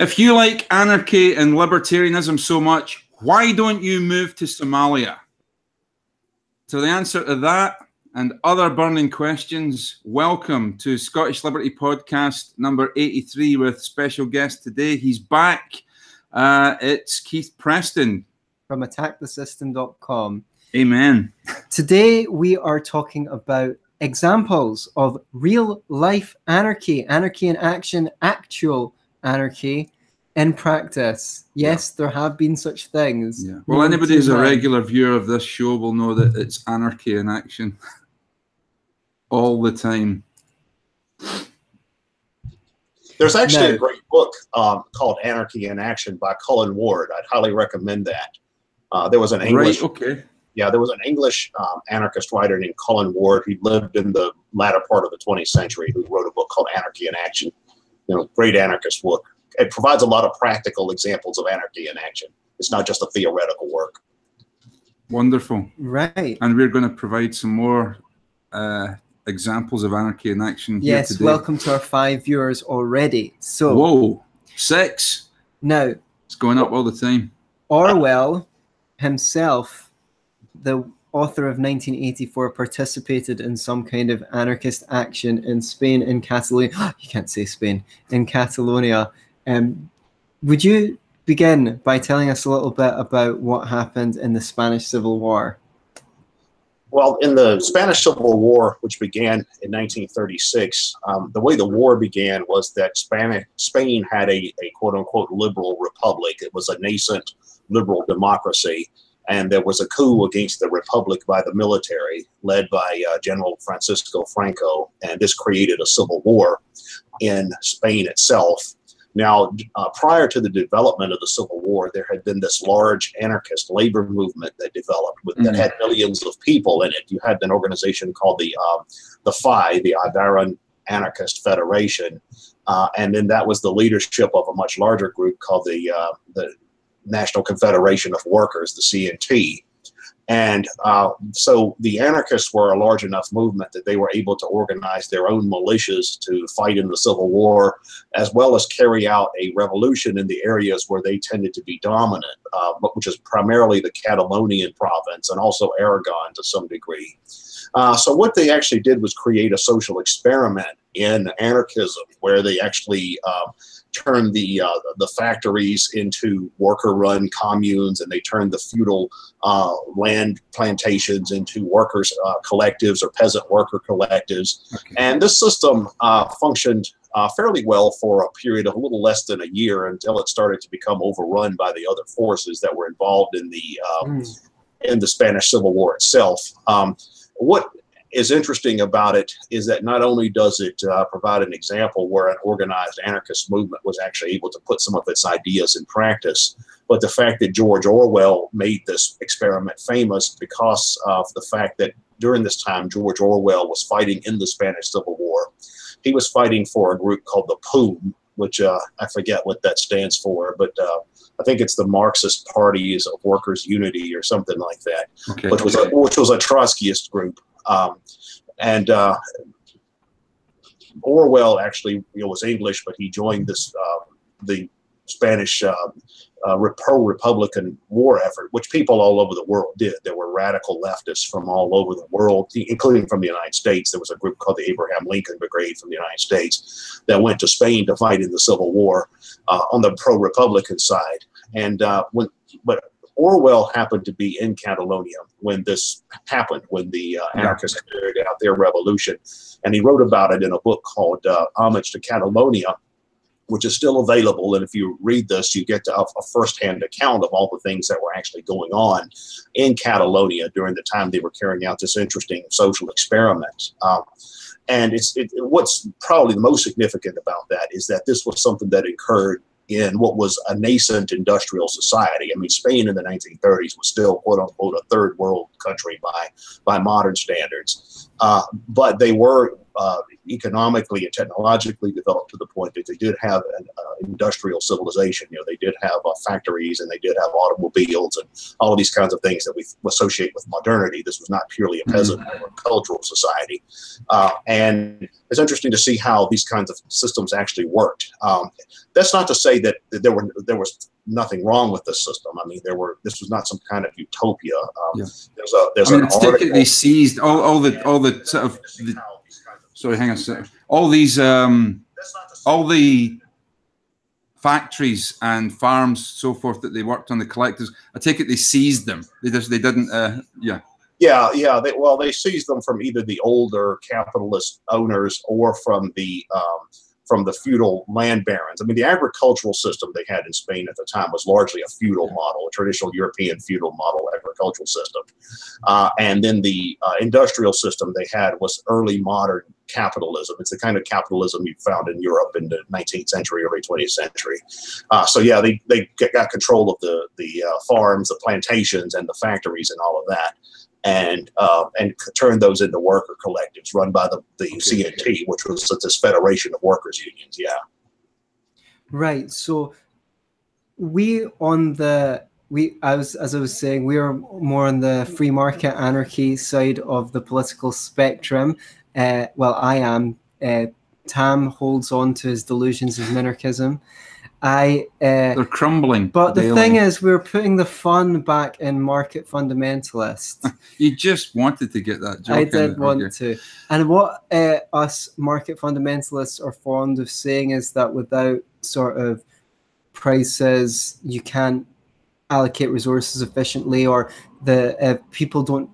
If you like anarchy and libertarianism so much, why don't you move to Somalia? So, the answer to that and other burning questions, welcome to Scottish Liberty Podcast number 83 with special guest today. He's back. Uh, it's Keith Preston from attackthesystem.com. Amen. Today, we are talking about examples of real life anarchy, anarchy in action, actual anarchy in practice. Yes, yeah. there have been such things. Yeah. Well, anybody who's a regular viewer of this show will know that it's anarchy in action all the time. There's actually no. a great book um, called Anarchy in Action by Colin Ward. I'd highly recommend that. Uh, there was an English. Right, okay yeah, there was an English um, anarchist writer named Colin Ward. He lived in the latter part of the 20th century who wrote a book called Anarchy in Action. You know, great anarchist book. It provides a lot of practical examples of anarchy in action. It's not just a theoretical work. Wonderful. Right. And we're going to provide some more uh, examples of anarchy in action. Yes, welcome to our five viewers already. So, whoa, six. Now, it's going up all the time. Orwell himself the author of 1984 participated in some kind of anarchist action in Spain, in Catalonia. you can't say Spain, in Catalonia. Um, would you begin by telling us a little bit about what happened in the Spanish Civil War? Well, in the Spanish Civil War, which began in 1936, um, the way the war began was that Spanish, Spain had a, a quote unquote liberal republic. It was a nascent liberal democracy and there was a coup against the republic by the military, led by uh, General Francisco Franco, and this created a civil war in Spain itself. Now, uh, prior to the development of the Civil War, there had been this large anarchist labor movement that developed with, mm-hmm. that had millions of people in it. You had an organization called the uh, the FAI, the Iberian Anarchist Federation, uh, and then that was the leadership of a much larger group called the uh, the National Confederation of Workers, the CNT. And uh, so the anarchists were a large enough movement that they were able to organize their own militias to fight in the Civil War, as well as carry out a revolution in the areas where they tended to be dominant, uh, which is primarily the Catalonian province and also Aragon to some degree. Uh, so what they actually did was create a social experiment in anarchism, where they actually uh, turned the uh, the factories into worker-run communes, and they turned the feudal uh, land plantations into workers uh, collectives or peasant worker collectives. Okay. And this system uh, functioned uh, fairly well for a period of a little less than a year until it started to become overrun by the other forces that were involved in the mm. in the Spanish Civil War itself. Um, what is interesting about it is that not only does it uh, provide an example where an organized anarchist movement was actually able to put some of its ideas in practice, but the fact that George Orwell made this experiment famous because of the fact that during this time George Orwell was fighting in the Spanish Civil War. He was fighting for a group called the POUM, which uh, I forget what that stands for, but uh, I think it's the Marxist Parties of Workers' Unity or something like that, okay. which was a, which was a Trotskyist group. Um, and uh, Orwell actually you know, was English, but he joined this uh, the Spanish uh, uh, pro-Republican war effort, which people all over the world did. There were radical leftists from all over the world, including from the United States. There was a group called the Abraham Lincoln Brigade from the United States that went to Spain to fight in the Civil War uh, on the pro-Republican side. And when, but Orwell happened to be in Catalonia when this happened, when the uh, anarchists carried out their revolution. And he wrote about it in a book called uh, Homage to Catalonia, which is still available. And if you read this, you get a, a firsthand account of all the things that were actually going on in Catalonia during the time they were carrying out this interesting social experiment. Um, and it's it, what's probably the most significant about that is that this was something that occurred in what was a nascent industrial society. I mean, Spain in the 1930s was still quote unquote a third world country by by modern standards. Uh, but they were uh, economically and technologically developed to the point that they did have an uh, industrial civilization. You know, they did have uh, factories and they did have automobiles and all of these kinds of things that we associate with modernity. This was not purely a mm-hmm. peasant mm-hmm. or cultural society. Uh, and it's interesting to see how these kinds of systems actually worked. Um, that's not to say that there were there was nothing wrong with this system. I mean, there were this was not some kind of utopia. Um, yeah. There's a there's I mean, an article. They seized all, all the all the sort of the, sorry, hang on a second. All these, um, all the factories and farms, so forth, that they worked on the collectors. I take it they seized them. They just they didn't. Uh, yeah. Yeah, yeah. They, well, they seized them from either the older capitalist owners or from the um, from the feudal land barons. I mean, the agricultural system they had in Spain at the time was largely a feudal model, a traditional European feudal model agricultural system. Uh, and then the uh, industrial system they had was early modern capitalism. It's the kind of capitalism you found in Europe in the 19th century, early 20th century. Uh, so yeah, they, they got control of the, the uh, farms, the plantations, and the factories and all of that and uh, and turn those into worker collectives run by the, the. CNT, which was this federation of workers unions. Yeah. Right. So we on the we as as I was saying, we are more on the free market anarchy side of the political spectrum. Uh, well, I am. Uh, Tam holds on to his delusions of minarchism. I uh, they're crumbling. But the thing is, we're putting the fun back in market fundamentalists. you just wanted to get that joke. I did want to. And what uh, us market fundamentalists are fond of saying is that without sort of prices, you can't allocate resources efficiently, or the uh, people don't.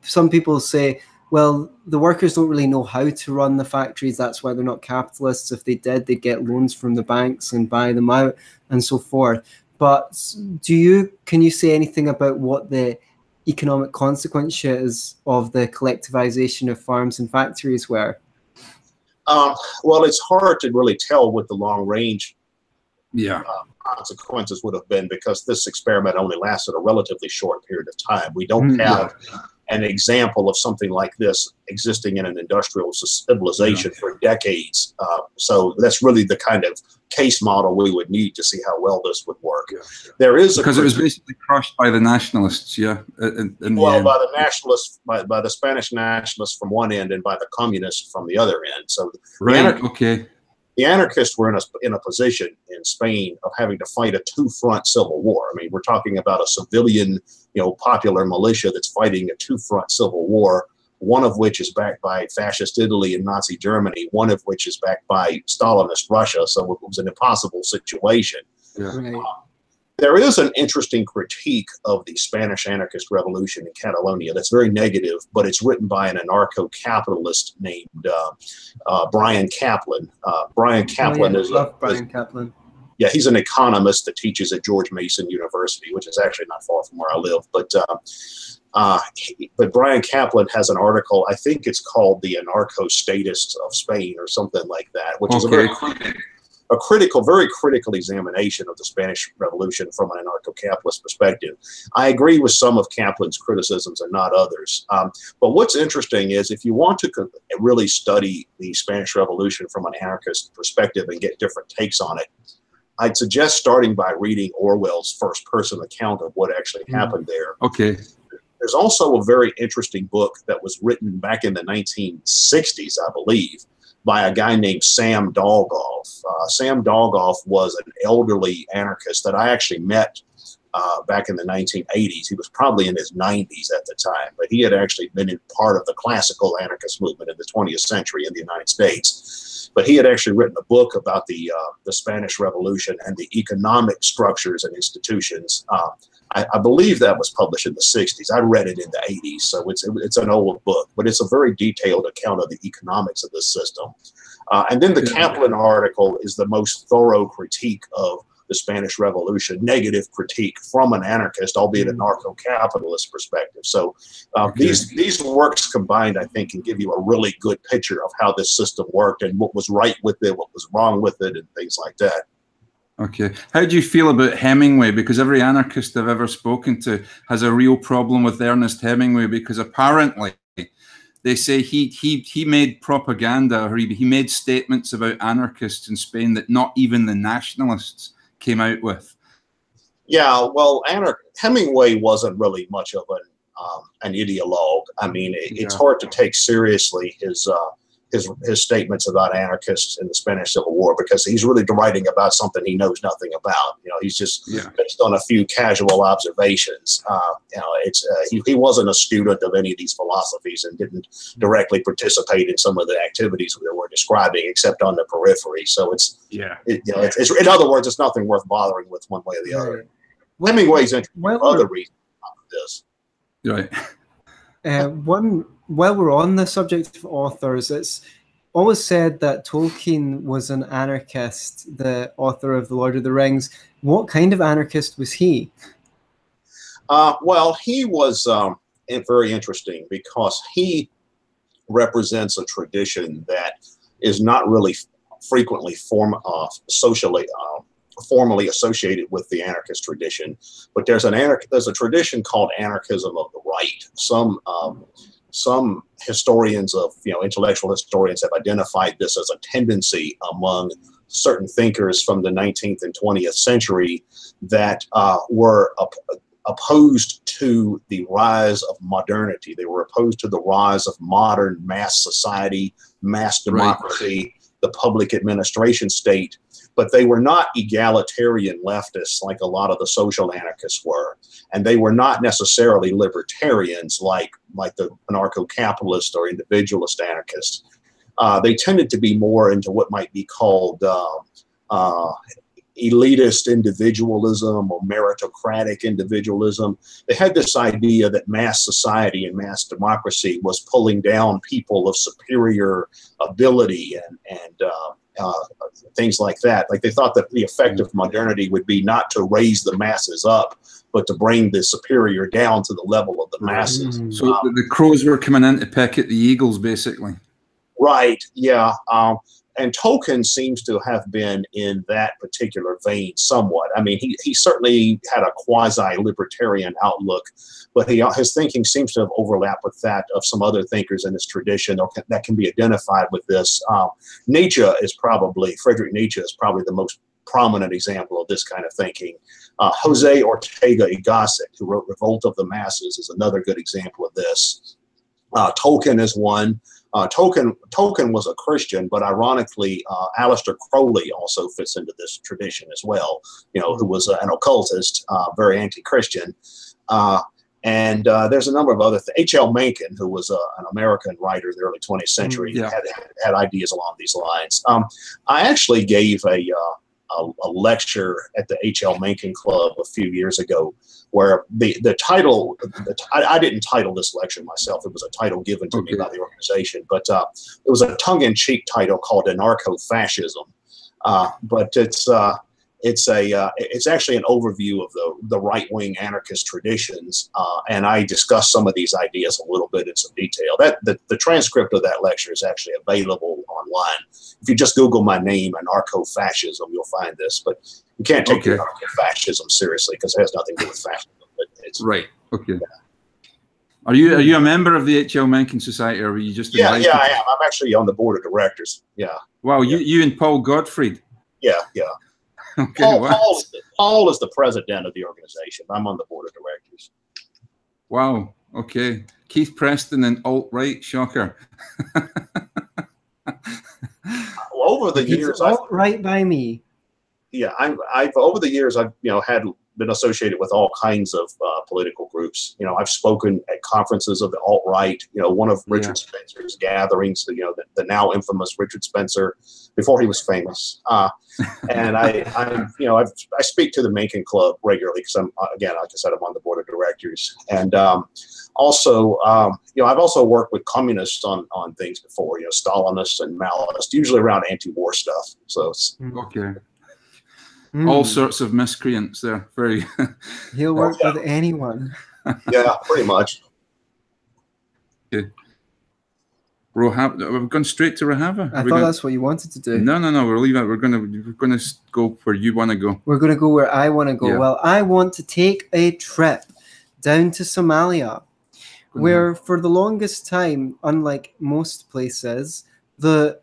Some people say well, the workers don't really know how to run the factories. That's why they're not capitalists. If they did, they'd get loans from the banks and buy them out and so forth. But do you can you say anything about what the economic consequences of the collectivization of farms and factories were? Um, well, it's hard to really tell what the long range yeah. Uh, consequences would have been because this experiment only lasted a relatively short period of time. We don't mm, have yeah an example of something like this existing in an industrial civilization yeah. for decades. Uh, so that's really the kind of case model we would need to see how well this would work. Yeah, yeah. There is because it was basically crushed by the nationalists, yeah. In, in well, the by the nationalists, by, by the Spanish nationalists from one end, and by the communists from the other end. So right, okay the anarchists were in a, in a position in Spain of having to fight a two front civil war. I mean, we're talking about a civilian, you know, popular militia that's fighting a two front civil war, one of which is backed by fascist Italy and Nazi Germany, one of which is backed by Stalinist Russia. So it was an impossible situation. Yeah. Right. Uh, there is an interesting critique of the Spanish anarchist revolution in Catalonia that's very negative, but it's written by an anarcho capitalist named uh, uh, Bryan Caplan. Uh, Bryan Caplan oh, yeah. is a, Bryan Caplan. Yeah, he's an economist that teaches at George Mason University, which is actually not far from where I live. But uh, uh, but Bryan Caplan has an article. I think it's called "The Anarcho Statists of Spain" or something like that, which okay. is a very a critical, very critical examination of the Spanish Revolution from an anarcho-capitalist perspective. I agree with some of Caplan's criticisms and not others. Um, but what's interesting is if you want to really study the Spanish Revolution from an anarchist perspective and get different takes on it, I'd suggest starting by reading Orwell's first-person account of what actually mm. happened there. Okay. There's also a very interesting book that was written back in the 1960s, I believe, by a guy named Sam Dolgoff. Uh, Sam Dolgoff was an elderly anarchist that I actually met uh, back in the 1980s. He was probably in his 90s at the time, but he had actually been in part of the classical anarchist movement in the 20th century in the United States. But he had actually written a book about the uh, the Spanish Revolution and the economic structures and institutions uh, I, I, believe that was published in the 60s. I read it in the 80s, so it's it's an old book, but it's a very detailed account of the economics of this system. Uh, and then the Caplan article is the most thorough critique of the Spanish Revolution, negative critique from an anarchist, albeit a mm. narco-capitalist perspective. So uh, okay. these these works combined, I think, can give you a really good picture of how this system worked and what was right with it, what was wrong with it, and things like that. Okay. How do you feel about Hemingway? Because every anarchist I've ever spoken to has a real problem with Ernest Hemingway because apparently they say he he he made propaganda or he, he made statements about anarchists in Spain that not even the nationalists came out with. Yeah, well, Anar- Hemingway wasn't really much of an um, an ideologue. I mean, it, it's hard to take seriously his uh, his his statements about anarchists in the Spanish Civil War because he's really writing about something he knows nothing about. You know, he's just Yeah. based on a few casual observations. Uh, you know, it's uh, he, he wasn't a student of any of these philosophies and didn't directly participate in some of the activities that we're describing, except on the periphery. So it's, Yeah. it, you know, it's, it's in other words, it's nothing worth bothering with one way or the other. Hemingway's interested Well, in other reasons about this. Right. Uh, one, while we're on the subject of authors, it's always said that Tolkien was an anarchist, the author of The Lord of the Rings. What kind of anarchist was he? Uh, well, he was um, very interesting because he represents a tradition that is not really frequently form uh, socially uh, formally associated with the anarchist tradition. But there's an anarch- there's a tradition called anarchism of the right. Some um, some historians of you know intellectual historians have identified this as a tendency among certain thinkers from the 19th and 20th century that uh, were op- opposed to the rise of modernity. They were opposed to the rise of modern mass society, mass Right. democracy, the public administration state. But they were not egalitarian leftists like a lot of the social anarchists were, and they were not necessarily libertarians like like the anarcho-capitalist or individualist anarchists. Uh, they tended to be more into what might be called uh, uh, elitist individualism or meritocratic individualism. They had this idea that mass society and mass democracy was pulling down people of superior ability and, and uh, uh, things like that. Like they thought that the effect of modernity would be not to raise the masses up, but to bring the superior down to the level of the masses. Mm. So the, the crows were coming in to peck at the eagles, basically. Right. Yeah. Um, and Tolkien seems to have been in that particular vein somewhat. I mean, he, he certainly had a quasi libertarian outlook, but he, his thinking seems to have overlapped with that of some other thinkers in this tradition or that can be identified with this. Um, Nietzsche is probably, Friedrich Nietzsche is probably the most prominent example of this kind of thinking. Uh, Jose Ortega y Gasset, who wrote Revolt of the Masses, is another good example of this. Uh, Tolkien is one. Uh, Tolkien, Tolkien was a Christian, but ironically, uh, Aleister Crowley also fits into this tradition as well. You know, who was uh, an occultist, uh, very anti-Christian. Uh, and uh, there's a number of other things. H.L. Mencken, who was uh, an American writer in the early 20th century, yeah. had, had ideas along these lines. Um, I actually gave a, uh, a, a lecture at the H.L. Mencken Club a few years ago where the, the title, the, I, I didn't title this lecture myself. It was a title given to Okay. me by the organization, but uh, it was a tongue-in-cheek title called Anarcho-Fascism. Uh, but it's uh, it's a uh, it's actually an overview of the the right-wing anarchist traditions, uh, and I discuss some of these ideas a little bit in some detail. That the, the transcript of that lecture is actually available online. If you just Google my name, anarcho-fascism, you'll find this. But you can't take Okay. anarcho-fascism seriously because it has nothing to do with fascism. But it's Right. Okay. Are you are you a member of the H.L. Mencken Society, or were you just yeah, yeah, I am. I'm actually on the board of directors. Yeah, Wow, you you and Paul Gottfried. yeah, yeah. Okay. Paul, wow. Paul, is the, Paul is the president of the organization. I'm on the board of directors. Wow. Okay. Keith Preston and alt right shocker. Over the years, It's I've, all right by me. yeah, I'm, I've over the years, I've you know had been associated with all kinds of uh, political groups. You know, I've spoken at conferences of the alt right. You know, one of Richard Spencer's gatherings. You know, the, the now infamous Richard Spencer, before he was famous. Uh, and I, I, you know, I've, I speak to the Mencken Club regularly because I'm uh, again, like I said, I'm on the board of directors, and um, also, um, you know, I've also worked with communists on on things before. You know, Stalinists and Maoists, usually around anti-war stuff. So it's, Okay. Mm. All sorts of miscreants there. Very. He'll work yeah. with anyone. yeah, pretty much. Rohab. We've gone straight to Rojava. I Are thought gonna- that's what you wanted to do. No, no, no. We're leaving. We're gonna we're gonna go where you want to go. We're going to go where I want to go. Yeah. Well, I want to take a trip down to Somalia. where for the longest time, unlike most places, the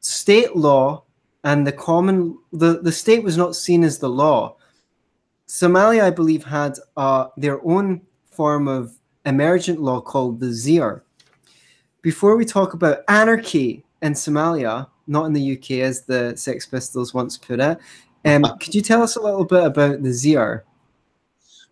state law and the common the, the state was not seen as the law. Somalia, I believe, had uh, their own form of emergent law called the Xeer. Before we talk about anarchy in Somalia, not in the UK as the Sex Pistols once put it, um, could you tell us a little bit about the Xeer?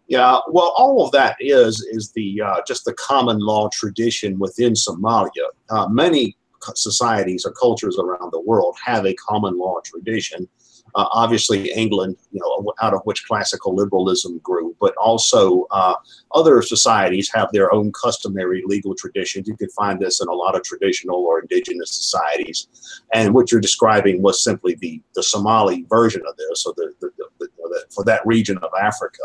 Yeah, well, all of that is is the uh, just the common law tradition within Somalia. Uh, many societies or cultures around the world have a common law tradition. Uh, obviously, England, you know, out of which classical liberalism grew, but also uh, other societies have their own customary legal traditions. You can find this in a lot of traditional or indigenous societies. And what you're describing was simply the, the Somali version of this, or the, the, the, the for that region of Africa.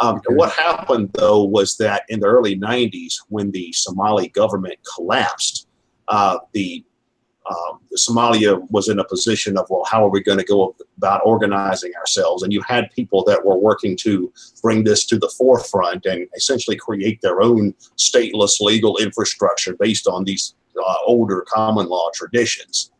Um, okay. What happened, though, was that in the early 90s, when the Somali government collapsed, uh, the um, Somalia was in a position of, well, how are we going to go about organizing ourselves? And you had people that were working to bring this to the forefront and essentially create their own stateless legal infrastructure based on these uh, older common law traditions.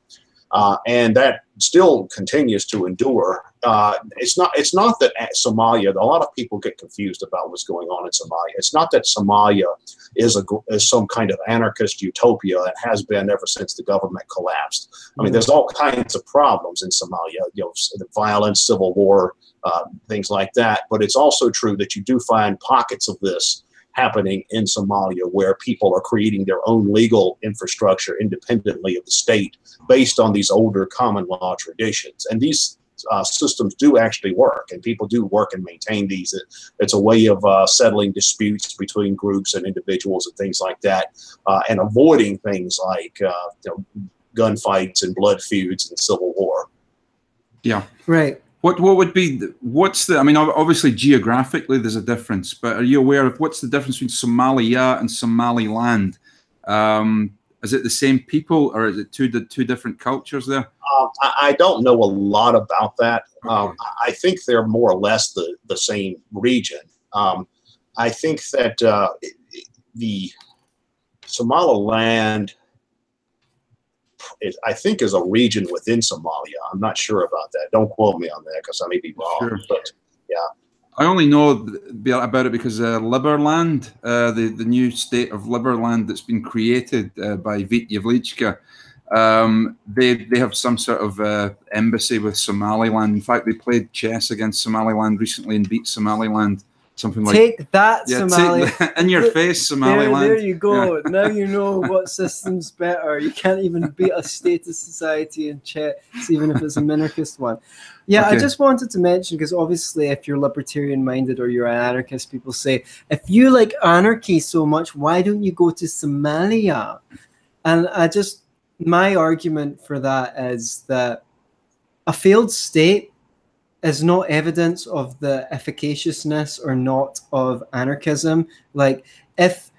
Uh, and that still continues to endure. Uh, it's not. It's not that Somalia. A lot of people get confused about what's going on in Somalia. It's not that Somalia is a is some kind of anarchist utopia and has been ever since the government collapsed. I mean, there's all kinds of problems in Somalia. You know, violence, civil war, uh, things like that. But it's also true that you do find pockets of this happening in Somalia where people are creating their own legal infrastructure independently of the state based on these older common law traditions. And these uh, systems do actually work and people do work and maintain these. It, it's a way of uh, settling disputes between groups and individuals and things like that uh, and avoiding things like uh, you know, gunfights and blood feuds and civil war. Yeah. Right. What what would be what's the? I mean, obviously geographically there's a difference, but are you aware of what's the difference between Somalia and Somaliland? Um, is it the same people, or is it two the two different cultures there? Um, I, I, don't know a lot about that. Okay. Um, I think they're more or less the the same region. Um, I think that uh, the Somaliland I think is a region within Somalia. I'm not sure about that. Don't quote me on that because I may be wrong. Sure. But yeah. I only know about it because uh, Liberland, uh, the, the new state of Liberland that's been created uh, by Vít Jedlička, um, they, they have some sort of uh, embassy with Somaliland. In fact, they played chess against Somaliland recently and beat Somaliland something like take that yeah, Somali take in your face Somaliland. There, there you go. Yeah. now you know what system's better. You can't even beat a status society in chess, even if it's a minarchist one. Yeah, okay. I just wanted to mention because obviously, if you're libertarian minded or you're an anarchist, people say if you like anarchy so much, why don't you go to Somalia? And I just my argument for that is that a failed state is not evidence of the efficaciousness or not of anarchism. Like if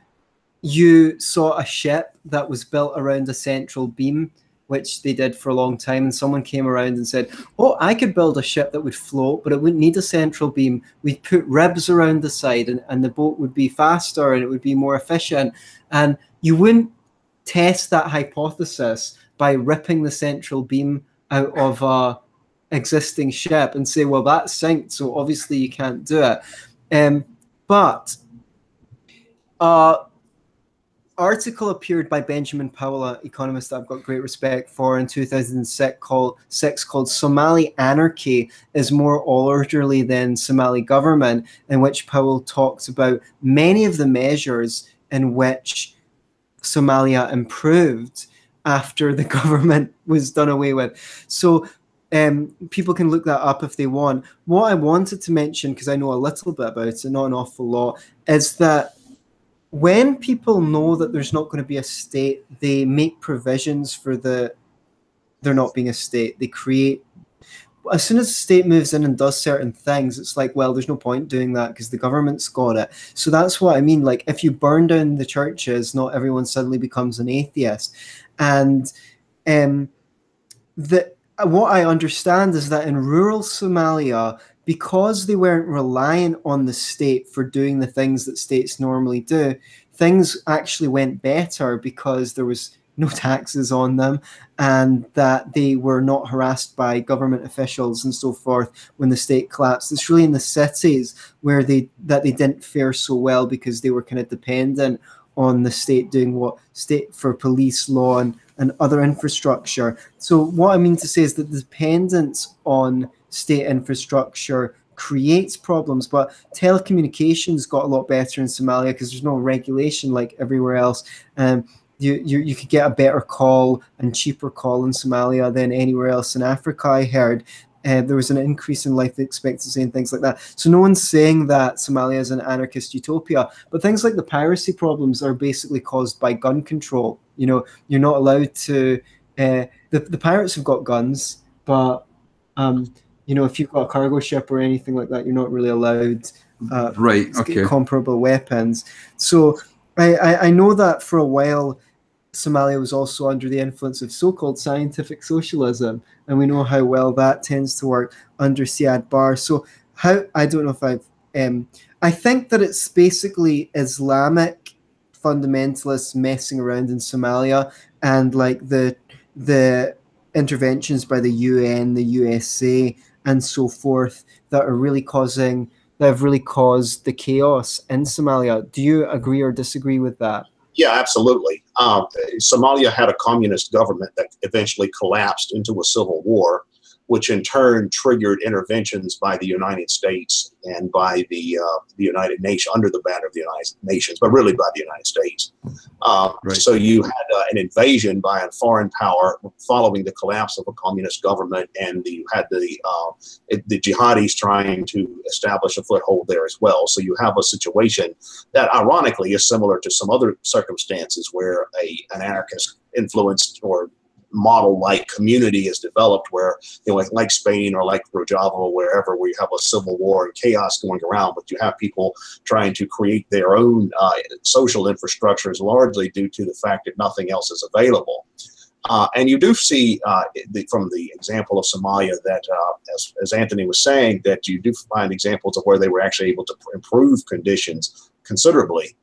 you saw a ship that was built around a central beam, which they did for a long time, and someone came around and said, Oh, I could build a ship that would float, but it wouldn't need a central beam. We'd put ribs around the side and, and the boat would be faster and it would be more efficient. And you wouldn't test that hypothesis by ripping the central beam out of a existing ship and say, well, that sank, so obviously you can't do it. Um, but uh, article appeared by Benjamin Powell, economist I've got great respect for, in 2006 called, six called Somali Anarchy is More Orderly Than Somali Government, in which Powell talks about many of the measures in which Somalia improved after the government was done away with. So um, people can look that up if they want. What I wanted to mention, because I know a little bit about it, not an awful lot, is that when people know that there's not going to be a state, they make provisions for the there not being a state. They create as soon as the state moves in and does certain things, it's like, well, there's no point doing that because the government's got it. So that's what I mean. Like, if you burn down the churches, not everyone suddenly becomes an atheist. And um, the Uh, what I understand is that in rural Somalia, because they weren't reliant on the state for doing the things that states normally do, things actually went better because there was no taxes on them and that they were not harassed by government officials and so forth when the state collapsed. It's really in the cities where they that they didn't fare so well because they were kind of dependent on the state doing what state for police law and, and other infrastructure so what i mean to say is that the dependence on state infrastructure creates problems but telecommunications got a lot better in somalia because there's no regulation like everywhere else um, you, you you could get a better call and cheaper call in Somalia than anywhere else in Africa. I heard uh, there was an increase in life expectancy and things like that. So no one's saying that Somalia is an anarchist utopia, but things like the piracy problems are basically caused by gun control. You know, you're not allowed to. Uh, the the pirates have got guns, but um, you know, if you've got a cargo ship or anything like that, you're not really allowed. Uh, right. Okay. Comparable weapons. So I, I, I know that for a while Somalia was also under the influence of so-called scientific socialism, and we know how well that tends to work under Siad Barre. So how I don't know if I've um, I think that it's basically Islamic fundamentalists messing around in Somalia and like the the interventions by the UN, the USA, and so forth that are really causing that have really caused the chaos in Somalia. Do you agree or disagree with that? Yeah, absolutely. Um, Somalia had a communist government that eventually collapsed into a civil war which in turn triggered interventions by the United States and by the uh, the United Nations under the banner of the United Nations, but really by the United States. Uh, right. So you had uh, an invasion by a foreign power following the collapse of a communist government, and you had the uh, the jihadis trying to establish a foothold there as well. So you have a situation that, ironically, is similar to some other circumstances where a an anarchist influenced or model like community is developed where you know like, like Spain or like Rojava or wherever where you have a civil war and chaos going around but you have people trying to create their own uh, social infrastructures largely due to the fact that nothing else is available uh, and you do see uh, the, from the example of Somalia that, uh, as, as Anthony was saying, that you do find examples of where they were actually able to improve conditions considerably.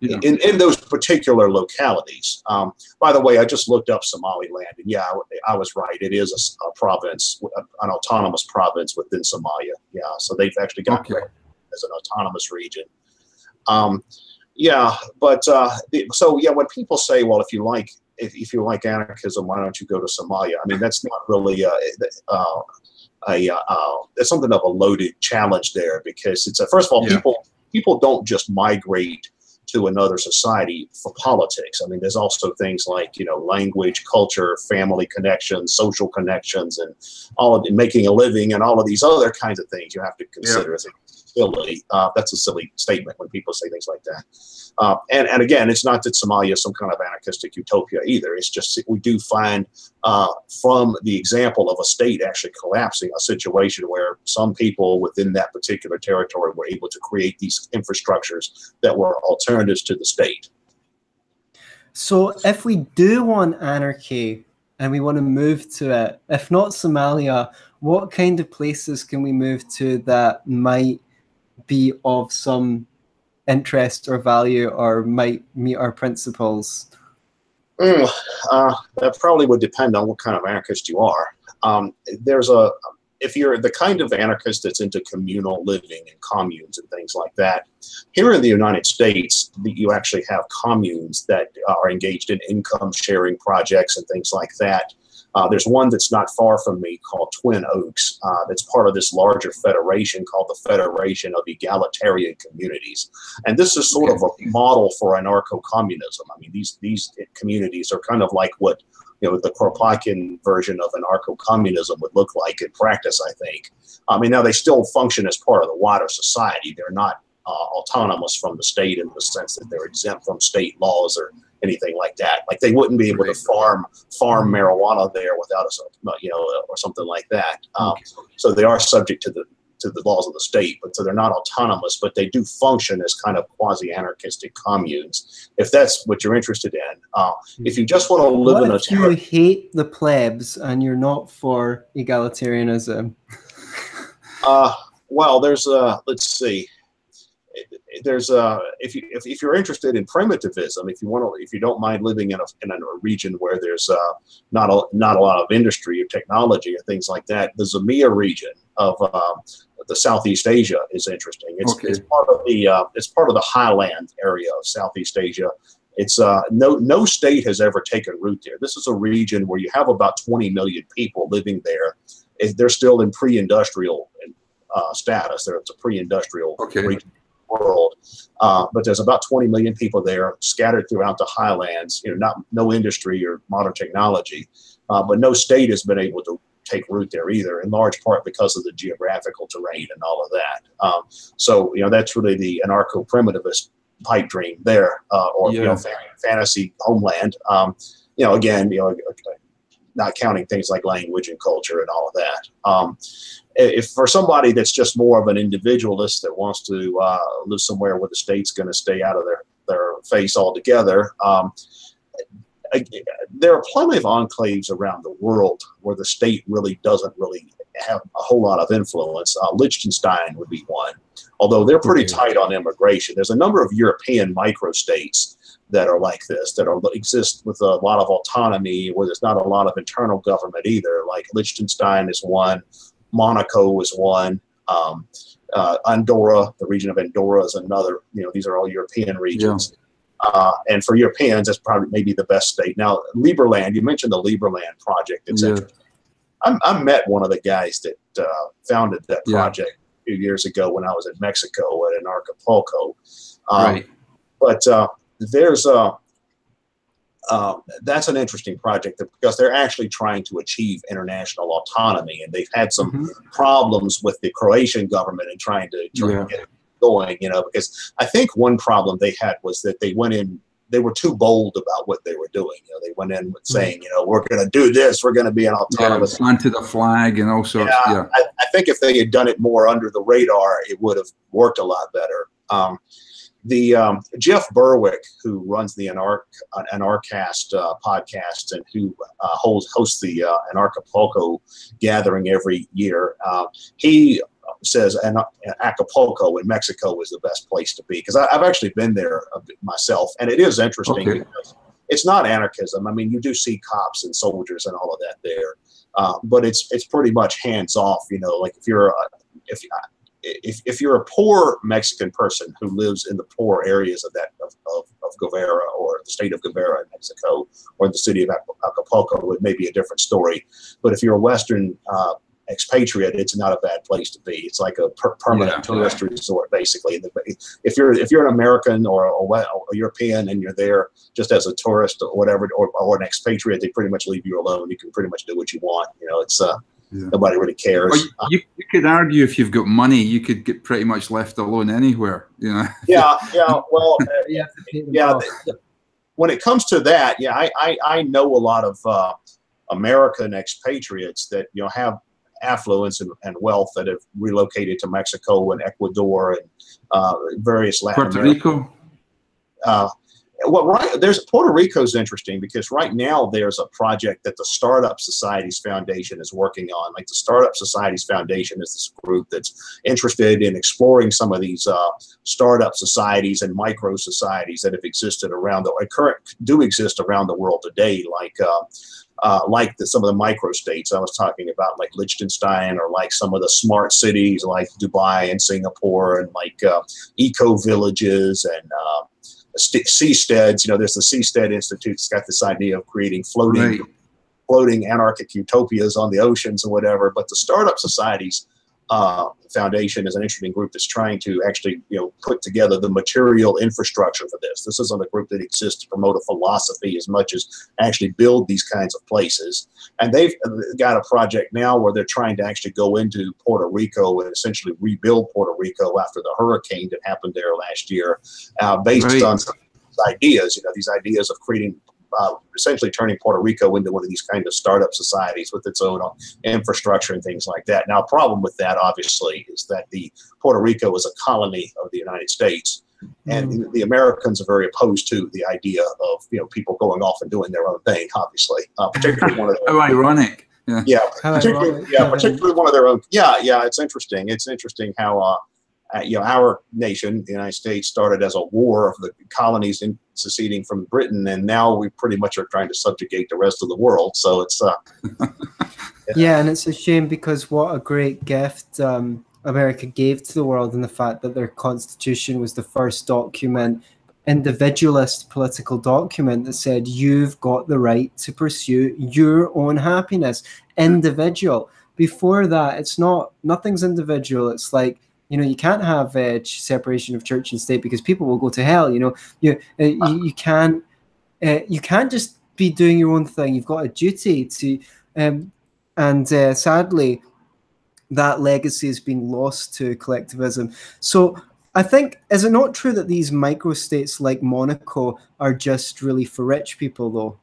Yeah. in, in those particular localities. Um, by the way, I just looked up Somaliland, and yeah, I, I was right. It is a, a, province, an autonomous province within Somalia. Yeah, so they've actually got okay. as an autonomous region. Um, yeah, but uh, so yeah, when people say, "Well, if you like if, if you like anarchism, why don't you go to Somalia?" I mean, that's not really uh, uh, a uh, there's something of a loaded challenge there because it's a, first of all, yeah. people people don't just migrate to another society for politics. I mean, there's also things like you know language, culture, family connections, social connections, and all of making a living, and all of these other kinds of things you have to consider. Yeah silly. Uh, that's a silly statement when people say things like that. Uh, and, and again, it's not that Somalia is some kind of anarchistic utopia either. It's just we do find uh, from the example of a state actually collapsing a situation where some people within that particular territory were able to create these infrastructures that were alternatives to the state. So if we do want anarchy and we want to move to it, if not Somalia, what kind of places can we move to that might be of some interest or value or might meet our principles? Mm, uh, that probably would depend on what kind of anarchist you are. Um, there's a if you're the kind of anarchist that's into communal living and communes and things like that, here in the United States, you actually have communes that are engaged in income sharing projects and things like that. Uh, there's one that's not far from me called Twin Oaks. Uh, that's part of this larger federation called the Federation of Egalitarian Communities, and this is sort of a model for anarcho-communism. I mean, these these communities are kind of like what you know the Kropotkin version of anarcho-communism would look like in practice. I think. I mean, now they still function as part of the wider society. They're not uh, autonomous from the state in the sense that they're exempt from state laws or anything like that. Like they wouldn't be able to farm farm marijuana there without a you know or something like that. Um, so they are subject to the to the laws of the state, but so they're not autonomous, but they do function as kind of quasi-anarchistic communes. If that's what you're interested in, uh, if you just want to live what in if a you hate the plebs and you're not for egalitarianism. uh, well, there's a let's see there's uh, if you if, if you're interested in primitivism, if you want to, if you don't mind living in a in a region where there's uh, not a not a lot of industry or technology or things like that, the Zomia region of um, the Southeast Asia is interesting. It's, Okay. it's part of the uh, it's part of the highland area of Southeast Asia. It's uh, no no state has ever taken root there. This is a region where you have about 20 million people living there. If They're still in pre-industrial uh, status. There, it's a pre-industrial Okay. region world, uh, but there's about 20 million people there, scattered throughout the highlands. You know, not no industry or modern technology, uh, but no state has been able to take root there either, in large part because of the geographical terrain and all of that. Um, so, you know, that's really the anarcho-primitivist pipe dream there, uh, or you know, fa- fantasy homeland. Um, you know, again, you know, not counting things like language and culture and all of that. Um, if for somebody that's just more of an individualist that wants to uh, live somewhere where the state's going to stay out of their their face altogether. Um, there are plenty of enclaves around the world where the state really doesn't really have a whole lot of influence. Uh, Liechtenstein would be one, although they're pretty tight on immigration. There's a number of European microstates that are like this, that are exist with a lot of autonomy, where there's not a lot of internal government either. Like Liechtenstein is one, Monaco is one. Um, uh, Andorra, the region of Andorra is another. You know, these are all European regions. Uh, and for Europeans, that's probably maybe the best state. Now, Liberland, you mentioned the Liberland project. etc. Yeah. I, I met one of the guys that uh, founded that Yeah. project a few years ago when I was in Mexico at an Acapulco. Um, right. But uh, there's a uh, that's an interesting project because they're actually trying to achieve international autonomy, and they've had some Mhm. problems with the Croatian government and trying to, try Yeah. to get it going. You know, because I think one problem they had was that they went in. They were too bold about what they were doing. You know, they went in with saying, you know, we're going to do this. We're going to be an autonomous. Yeah, planted a flag and all sorts. yeah, Yeah. I, I think if they had done it more under the radar, it would have worked a lot better. Um, the um, Jeff Berwick, who runs the Anarch uh, Anarchast uh, podcast and who uh, holds hosts the uh, Anarchapulco gathering every year, uh, he says An- Acapulco in Mexico is the best place to be because I've actually been there myself, and it is interesting Okay. because it's not anarchism. I mean, you do see cops and soldiers and all of that there, uh, but it's it's pretty much hands off. You know, like if you're a, if if if you're a poor Mexican person who lives in the poor areas of that of, of, of Guerrero or the state of Guerrero in Mexico or the city of Acapulco, it may be a different story. But if you're a Western uh, expatriate, it's not a bad place to be. It's like a per- permanent Yeah. tourist resort, basically. If you're if you're an American or a, or a European and you're there just as a tourist or whatever, or, or an expatriate, they pretty much leave you alone. You can pretty much do what you want. You know, it's uh, Yeah. nobody really cares. Well, you, you, you could argue if you've got money, you could get pretty much left alone anywhere. You know. yeah, yeah. Well, uh, You have to pay them yeah. off. th- when it comes to that, yeah, I, I, I know a lot of uh, American expatriates that you know have affluence and, and wealth that have relocated to Mexico and Ecuador and uh, various Latin Puerto American Rico. uh, well, right there's Puerto Rico's interesting because right now there's a project that the Startup Societies Foundation is working on. Like the Startup Societies Foundation is this group that's interested in exploring some of these uh, startup societies and micro societies that have existed around the current do exist around the world today, like. Uh, uh, like the, some of the micro states I was talking about, like Liechtenstein, or like some of the smart cities like Dubai and Singapore, and like uh, eco villages and uh, seasteads. You know, there's the Seastead Institute that's got this idea of creating floating, Right. floating anarchic utopias on the oceans or whatever. But the Startup Societies uh, Foundation is an interesting group that's trying to actually, you know, put together the material infrastructure for this. This isn't a group that exists to promote a philosophy as much as actually build these kinds of places. And they've got a project now where they're trying to actually go into Puerto Rico and essentially rebuild Puerto Rico after the hurricane that happened there last year, uh, based Right. on some of these ideas. You know, these ideas of creating. Uh, essentially turning Puerto Rico into one of these kind of startup societies with its own infrastructure and things like that. Now, a problem with that, obviously, is that the Puerto Rico is a colony of the United States, and Mm. the Americans are very opposed to the idea of you know people going off and doing their own thing. Obviously, uh, particularly one of How the ironic. Yeah. yeah, particularly yeah, particularly one of their own. Yeah, yeah, it's interesting. It's interesting how uh, uh, you know, our nation, the United States, started as a war of the colonies in seceding from Britain, and now we pretty much are trying to subjugate the rest of the world. So it's uh, yeah, and it's a shame because what a great gift um, America gave to the world, and the fact that their constitution was the first document, individualist political document that said you've got the right to pursue your own happiness, individual. Before that, it's not nothing's individual. It's like you know you can't have uh, separation of church and state because people will go to hell you know? You uh, you, you, can't uh, you can't just be doing your own thing. You've got a duty to um, and uh, sadly that legacy is being lost to collectivism. So i think is it not true that these microstates like monaco are just really for rich people though?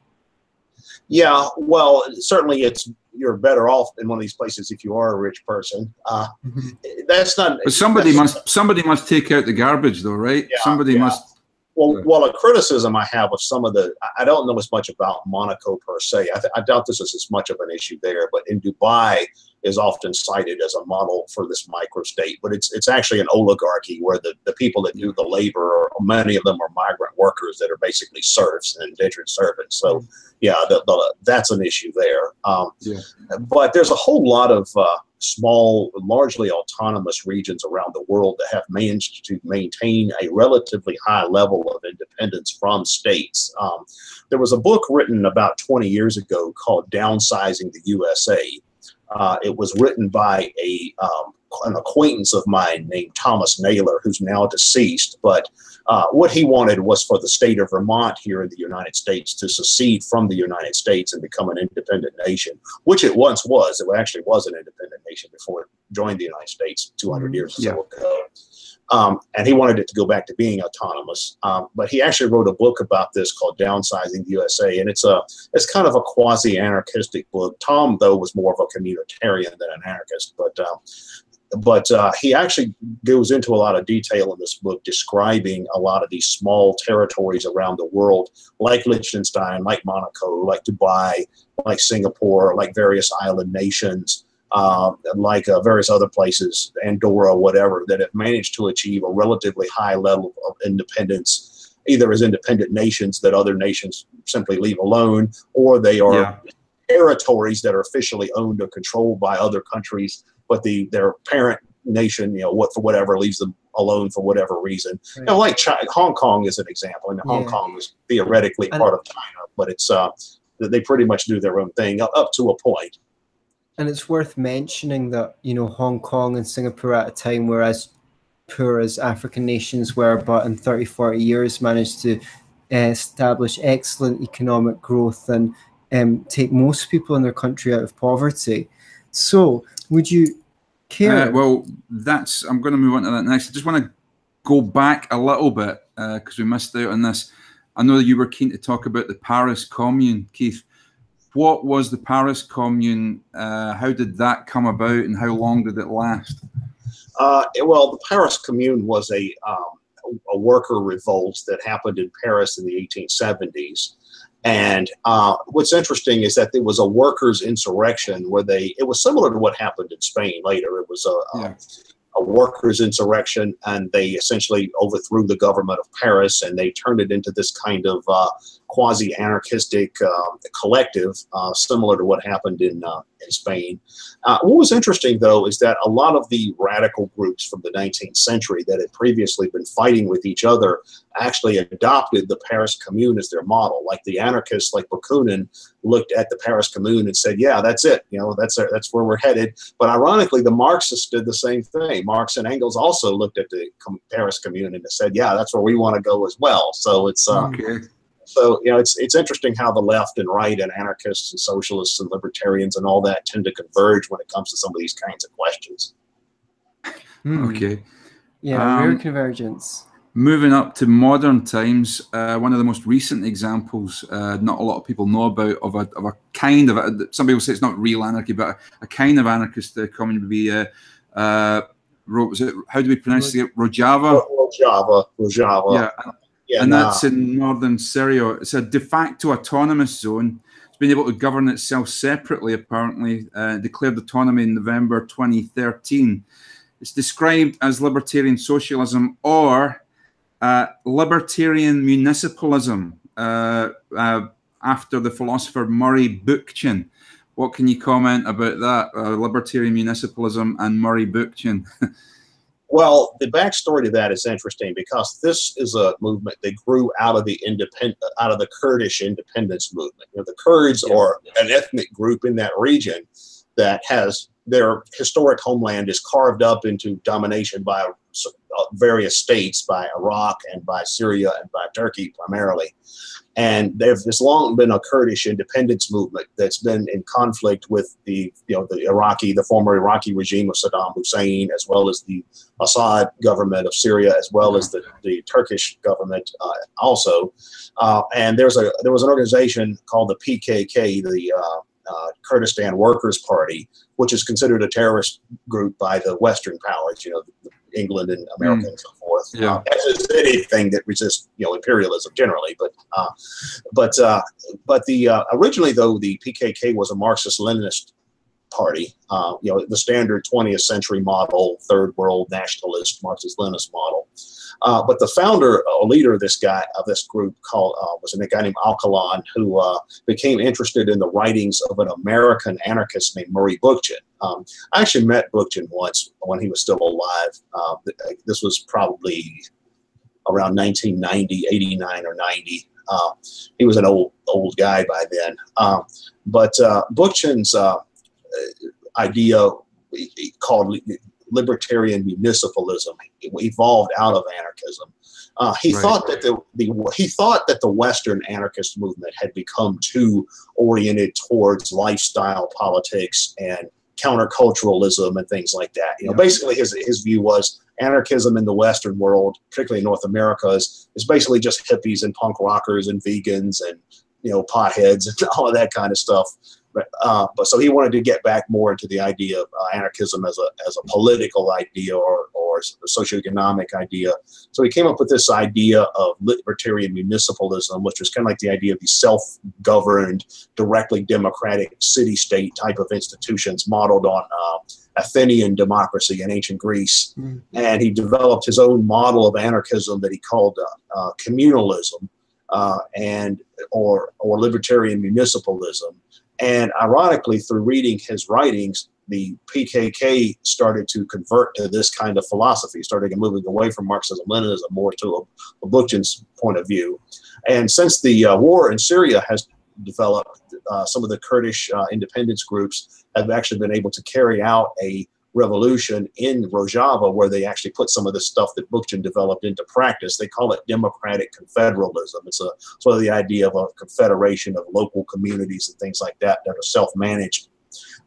Yeah well certainly it's you're better off in one of these places if you are a rich person. Uh, mm-hmm. That's not. But somebody must somebody must take out the garbage, though, right? Yeah, somebody yeah. must. Well, well, a criticism I have of some of the, I don't know as much about Monaco per se. I, th- I doubt this is as much of an issue there, but in Dubai, is often cited as a model for this microstate, but it's it's actually an oligarchy where the, the people that do the labor, or many of them are migrant workers that are basically serfs and indentured servants. So, yeah, the, the, that's an issue there. Um, yeah. But there's a whole lot of uh, small, largely autonomous regions around the world that have managed to maintain a relatively high level of independence from states. Um, there was a book written about 20 years ago called Downsizing the USA uh, it was written by a um, an acquaintance of mine named Thomas Naylor, who's now deceased. But uh, what he wanted was for the state of Vermont here in the United States to secede from the United States and become an independent nation, which it once was. It actually was an independent nation before it joined the United States 200 mm-hmm. years so ago. Um, and he wanted it to go back to being autonomous. Um, but he actually wrote a book about this called "Downsizing the USA," and it's a it's kind of a quasi-anarchistic book. Tom, though, was more of a communitarian than an anarchist, but uh, but uh, he actually goes into a lot of detail in this book describing a lot of these small territories around the world, like Liechtenstein, like Monaco, like Dubai, like Singapore, like various island nations uh, like uh, various other places, Andorra, whatever, that have managed to achieve a relatively high level of independence, either as independent nations that other nations simply leave alone, or they are yeah. territories that are officially owned or controlled by other countries, but the their parent nation, you know, what for whatever leaves them alone for whatever reason. Right. You know, like China, Hong Kong is an example. and yeah. Hong Kong is theoretically part of China, but it's uh, they pretty much do their own thing up, up to a point. And it's worth mentioning that, you know, Hong Kong and Singapore at a time were as poor as African nations were, but in 30, 40 years managed to uh, establish excellent economic growth and um, take most people in their country out of poverty. So, would you care? Uh, well, that's, I'm going to move on to that next. I just want to go back a little bit because uh, we missed out on this. I know that you were keen to talk about the Paris Commune, Keith what was the Paris Commune? Uh, how did that come about, and how long did it last? Uh, well, the Paris Commune was a um, a worker revolt that happened in Paris in the 1870s. And uh, what's interesting is that there was a workers' insurrection where they, it was similar to what happened in Spain later. It was a, yeah a workers' insurrection, and they essentially overthrew the government of Paris, and they turned it into this kind of uh, quasi-anarchistic uh, collective, uh, similar to what happened in uh, in Spain. Uh, what was interesting, though, is that a lot of the radical groups from the 19th century that had previously been fighting with each other actually adopted the Paris Commune as their model. Like the anarchists, like Bakunin, looked at the Paris Commune and said, "Yeah, that's it. You know, that's that's where we're headed." But ironically, the Marxists did the same thing. Marx and Engels also looked at the Paris Commune and said, "Yeah, that's where we want to go as well." So it's uh, okay. So you know, it's it's interesting how the left and right and anarchists and socialists and libertarians and all that tend to converge when it comes to some of these kinds of questions. Hmm. Okay. Yeah, um, real convergence. Moving up to modern times, uh, one of the most recent examples, uh, not a lot of people know about, of a, of a kind of, a, some people say it's not real anarchy, but a, a kind of anarchist uh, coming to be, uh, uh, was it, how do we pronounce it? Rojava? Rojava. Rojava. Yeah. Yeah, and nah. that's in northern Syria. It's a de facto autonomous zone. It's been able to govern itself separately, apparently, uh, declared autonomy in November 2013. it's described as libertarian socialism or uh, libertarian municipalism uh, uh, after the philosopher Murray Bookchin. What can you comment about that, uh, libertarian municipalism and Murray Bookchin? Well, the backstory to that is interesting because this is a movement that grew out of the independent, out of the Kurdish independence movement. You know, the Kurds yeah. are an ethnic group in that region that has their historic homeland is carved up into domination by various states, by Iraq and by Syria and by Turkey primarily. And there's long been a Kurdish independence movement that's been in conflict with the, you know, the Iraqi, the former Iraqi regime of Saddam Hussein, as well as the Assad government of Syria, as well as the, the Turkish government uh, also. Uh, and there's a there was an organization called the PKK, the uh, uh, Kurdistan Workers Party, which is considered a terrorist group by the Western powers, you know, England and America mm. and so forth. Yeah. Uh, as anything that resists, you know, imperialism generally. But, uh, but, uh, but the uh, originally though the PKK was a Marxist-Leninist party, uh, you know, the standard 20th century model, third world nationalist Marxist-Leninist model. Uh, but the founder or leader of this guy of this group called uh, was a guy named Öcalan who uh, became interested in the writings of an American anarchist named Murray Bookchin. Um, I actually met Bookchin once when he was still alive. Uh, this was probably around 1990, 89 or 90. Uh, he was an old old guy by then. Um, but uh, Bookchin's idea called libertarian municipalism evolved out of anarchism. Uh, he right. thought that the, the he thought that the Western anarchist movement had become too oriented towards lifestyle politics and counterculturalism and things like that. You know, yeah. basically his his view was anarchism in the Western world, particularly North America, is, is basically just hippies and punk rockers and vegans and you know potheads and all of that kind of stuff. But, uh, but so he wanted to get back more into the idea of uh, anarchism as a, as a political idea or, or a socioeconomic idea. So he came up with this idea of libertarian municipalism, which was kind of like the idea of these self-governed, directly democratic city-state type of institutions modeled on uh, Athenian democracy in ancient Greece. Mm-hmm. And he developed his own model of anarchism that he called uh, uh, communalism. Uh, and or or libertarian municipalism, and ironically, through reading his writings, the PKK started to convert to this kind of philosophy, starting moving away from Marxism Leninism more to a, a Bookchin's point of view. And since the uh, war in Syria has developed, uh, some of the Kurdish uh, independence groups have actually been able to carry out a revolution in Rojava, where they actually put some of the stuff that Bookchin developed into practice. They call it democratic confederalism. It's a sort of the idea of a confederation of local communities and things like that that are self-managed.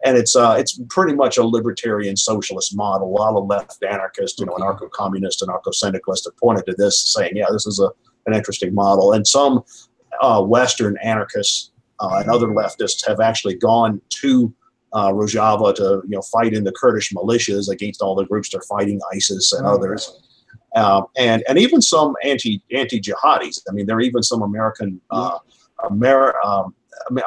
And it's uh, it's pretty much a libertarian socialist model. A lot of left anarchists, you know, anarcho-communists, anarcho-syndicalists have pointed to this, saying, "Yeah, this is a an interesting model." And some uh, Western anarchists uh, and other leftists have actually gone to uh, Rojava to you know fight in the Kurdish militias against all the groups that are fighting ISIS and oh, others, um, and and even some anti anti jihadis. I mean, there are even some American uh, Amer- um,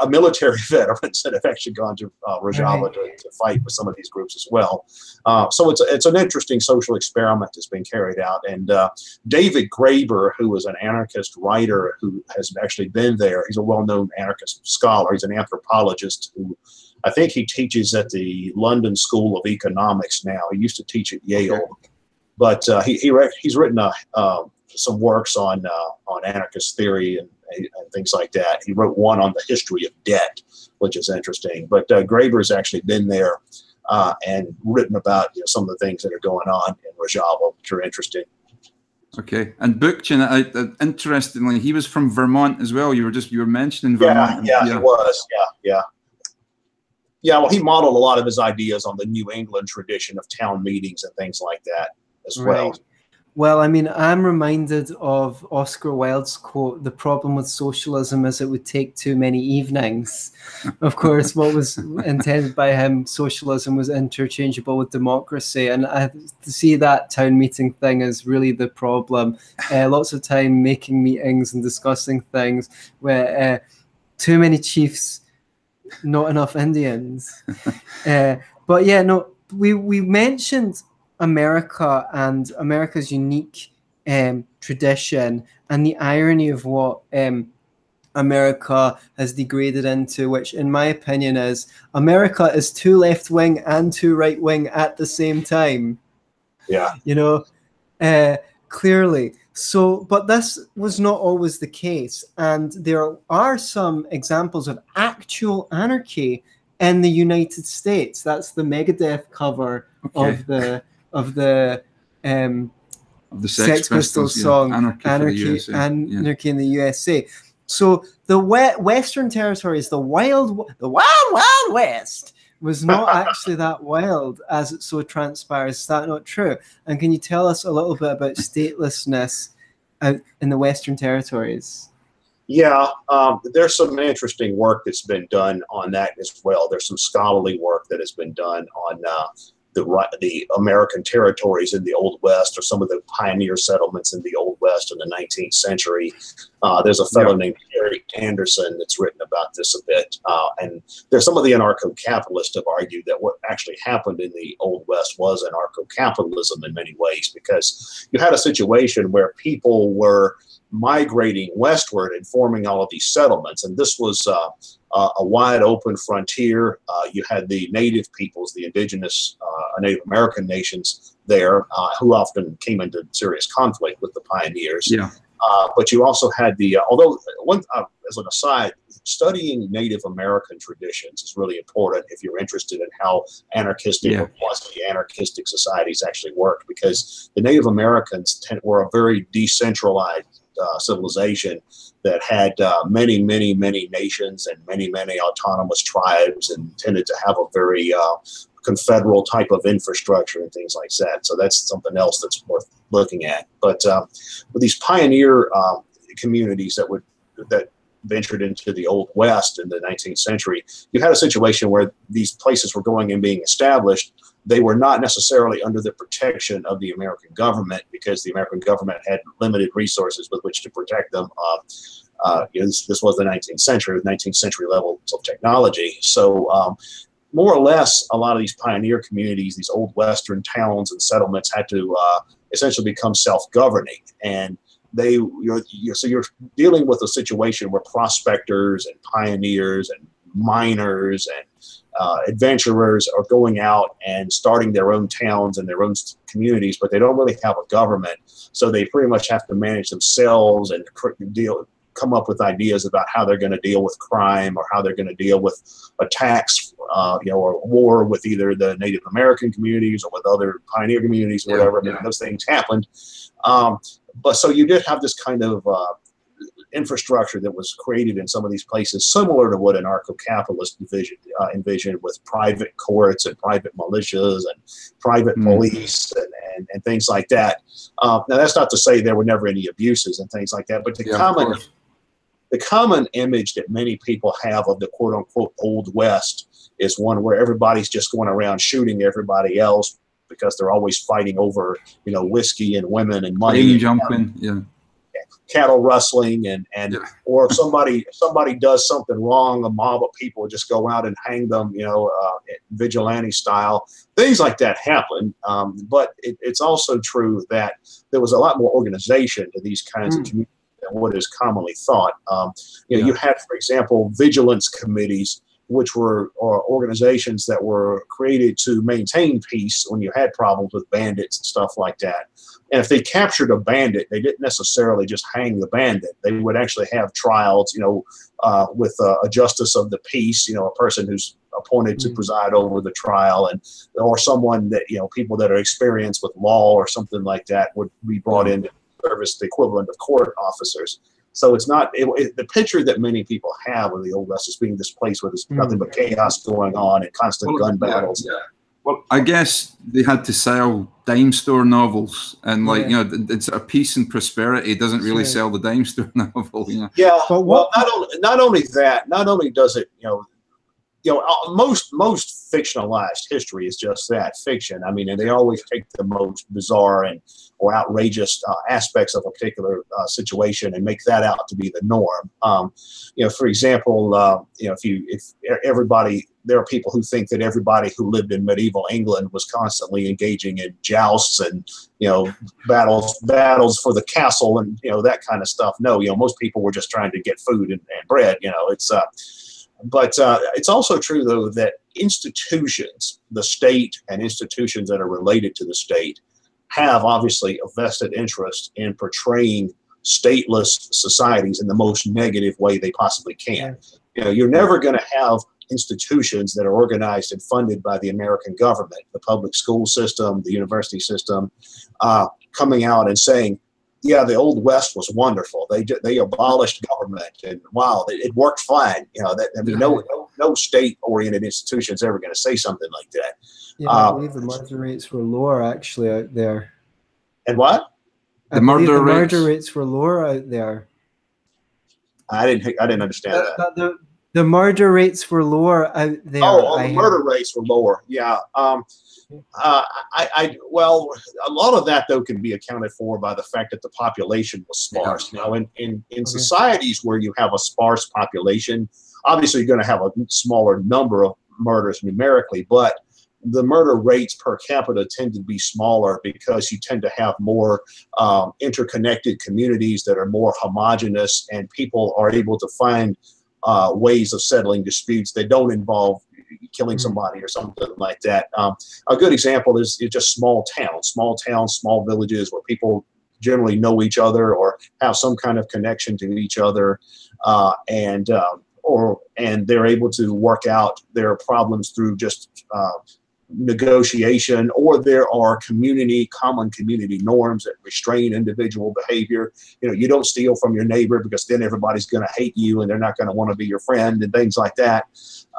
military veterans that have actually gone to uh, Rojava right. to, to, fight with some of these groups as well. Uh, so it's it's an interesting social experiment that's been carried out. And uh, David Graeber, who is an anarchist writer who has actually been there, he's a well-known anarchist scholar. He's an anthropologist who I think he teaches at the London School of Economics now. He used to teach at Yale, but uh, he, he he's written uh, uh, some works on uh, on anarchist theory and, and, things like that. He wrote one on the history of debt, which is interesting. But uh, Graeber's actually been there uh, and written about you know, some of the things that are going on in Rojava, which are interesting. Okay, and Bookchin, uh, uh, interestingly, he was from Vermont as well. You were just you were mentioning Vermont. Yeah, yeah, yeah. he was. Yeah, yeah. Yeah, well, he modeled a lot of his ideas on the New England tradition of town meetings and things like that as right. well. Well, I mean, I'm reminded of Oscar Wilde's quote The problem with socialism is it would take too many evenings. of course, what was intended by him, socialism was interchangeable with democracy. And I see that town meeting thing as really the problem. Uh, lots of time making meetings and discussing things where uh, too many chiefs not enough Indians. uh, but yeah, no, we we mentioned America and America's unique um, tradition and the irony of what um, America has degraded into, which, in my opinion, is America is too left wing and too right wing at the same time. Yeah. You know, uh, clearly. So, but this was not always the case. And there are some examples of actual anarchy in the United States. That's the Megadeth cover Okay. of the of the um, Of the Sex, Pistols, yeah. song Anarchy, Anarchy, the yeah. Anarchy in the USA. So the we- Western territories, the wild, the wild, wild West, was not actually that wild as it so transpires. Is that not true? And can you tell us a little bit about statelessness out in the Western territories? Yeah, um, there's some interesting work that's been done on that as well. There's some scholarly work that has been done on uh, the the American territories in the Old West, or some of the pioneer settlements in the Old West in the 19th century. Uh, there's a fellow named Terry Anderson that's written about this a bit, uh, and there's some of the anarcho-capitalists have argued that what actually happened in the Old West was anarcho-capitalism in many ways, because you had a situation where people were migrating westward and forming all of these settlements. And this was uh, uh, a wide open frontier. Uh, you had the native peoples, the indigenous uh, Native American nations there, uh, who often came into serious conflict with the pioneers. Yeah. Uh, but you also had the, uh, although one, uh, as an aside, studying Native American traditions is really important if you're interested in how anarchistic Yeah. or quasi-anarchistic societies actually work, because the Native Americans tend, were a very decentralized uh, civilization that had uh, many, many, many nations and many, many autonomous tribes, and tended to have a very uh, confederal type of infrastructure and things like that. So that's something else that's worth looking at. But uh, with these pioneer um, communities that would that ventured into the old west in the 19th century, you had a situation where these places were going and being established. They were not necessarily under the protection of the American government because the American government had limited resources with which to protect them. Uh, uh, you know, this, this was the 19th century, 19th century levels of technology. So um, more or less, a lot of these pioneer communities, these old Western towns and settlements, had to uh, essentially become self-governing, and they you're, you're so you're dealing with a situation where prospectors and pioneers and miners and uh, adventurers are going out and starting their own towns and their own communities, but they don't really have a government, so they pretty much have to manage themselves and deal come up with ideas about how they're going to deal with crime or how they're going to deal with attacks, uh, you know, or war with either the Native American communities or with other pioneer communities, or Yeah, whatever. yeah. Those things happened. Um, but so you did have this kind of uh, infrastructure that was created in some of these places, similar to what an anarcho-capitalist envisioned, uh, envisioned with private courts and private militias and private Mm. police and, and, and things like that. Uh, now, that's not to say there were never any abuses and things like that, but the Yeah, common the common image that many people have of the quote unquote old west is one where everybody's just going around shooting everybody else because they're always fighting over you know whiskey and women and money and jumping. Yeah. Cattle rustling and and Yeah. or if somebody if somebody does something wrong a mob of people just go out and hang them you know uh, vigilante style. Things like that happen. Um, but it, it's also true that there was a lot more organization to these kinds of Mm. communities than what is commonly thought. Um, you know you had for example vigilance committees which were or organizations that were created to maintain peace when you had problems with bandits and stuff like that and if they captured a bandit, they didn't necessarily just hang the bandit. They would actually have trials, you know, uh, with uh, a justice of the peace, you know, a person who's appointed to Mm. preside over the trial, and or someone that you know, people that are experienced with law or something like that would be brought in to service the equivalent of court officers. So it's not it, it- the picture that many people have of the old west as being this place where there's Mm. nothing but chaos going on and constant Well, gun yeah, battles. yeah. Well, I guess they had to sell dime store novels, and like Yeah. you know, it's a peace and prosperity. It doesn't really Sure. sell the dime store novel. You know. Yeah, But well, not only not only that, not only does it, you know, you know, uh, most most fictionalized history is just that fiction. I mean, and they always take the most bizarre and or outrageous uh, aspects of a particular uh, situation and make that out to be the norm. Um, you know, for example, uh, you know, if you if e- everybody there are people who think that everybody who lived in medieval England was constantly engaging in jousts and you know battles battles for the castle and you know that kind of stuff. No, you know most people were just trying to get food and, and bread. You know it's uh, but uh, it's also true though that institutions, the state and institutions that are related to the state, have obviously a vested interest in portraying stateless societies in the most negative way they possibly can. You know, you're never going to have institutions that are organized and funded by the American government, the public school system, the university system, uh, coming out and saying, yeah, the old West was wonderful. They they abolished government, and wow, it, it worked fine. You know, that I mean, no no, no state-oriented institution is ever going to say something like that. Yeah, I uh, believe the murder rates were lower actually out there. And what? I the murder the rates. murder rates were lower out there. I didn't I didn't understand that. that. The, the murder rates were lower out there. Oh, oh the murder rates were lower. Yeah. Um, uh, I, I, well, a lot of that though can be accounted for by the fact that the population was sparse. Now, in in, in okay. societies where you have a sparse population, obviously you're going to have a smaller number of murders numerically, but the murder rates per capita tend to be smaller because you tend to have more um, interconnected communities that are more homogenous, and people are able to find uh, ways of settling disputes that don't involve killing mm-hmm. somebody or something like that. Um, a good example is, is just small towns, small towns, small villages where people generally know each other or have some kind of connection to each other, uh, and um, or and they're able to work out their problems through just uh, negotiation, or there are community, common community norms that restrain individual behavior. You know, you don't steal from your neighbor because then everybody's going to hate you and they're not going to want to be your friend and things like that.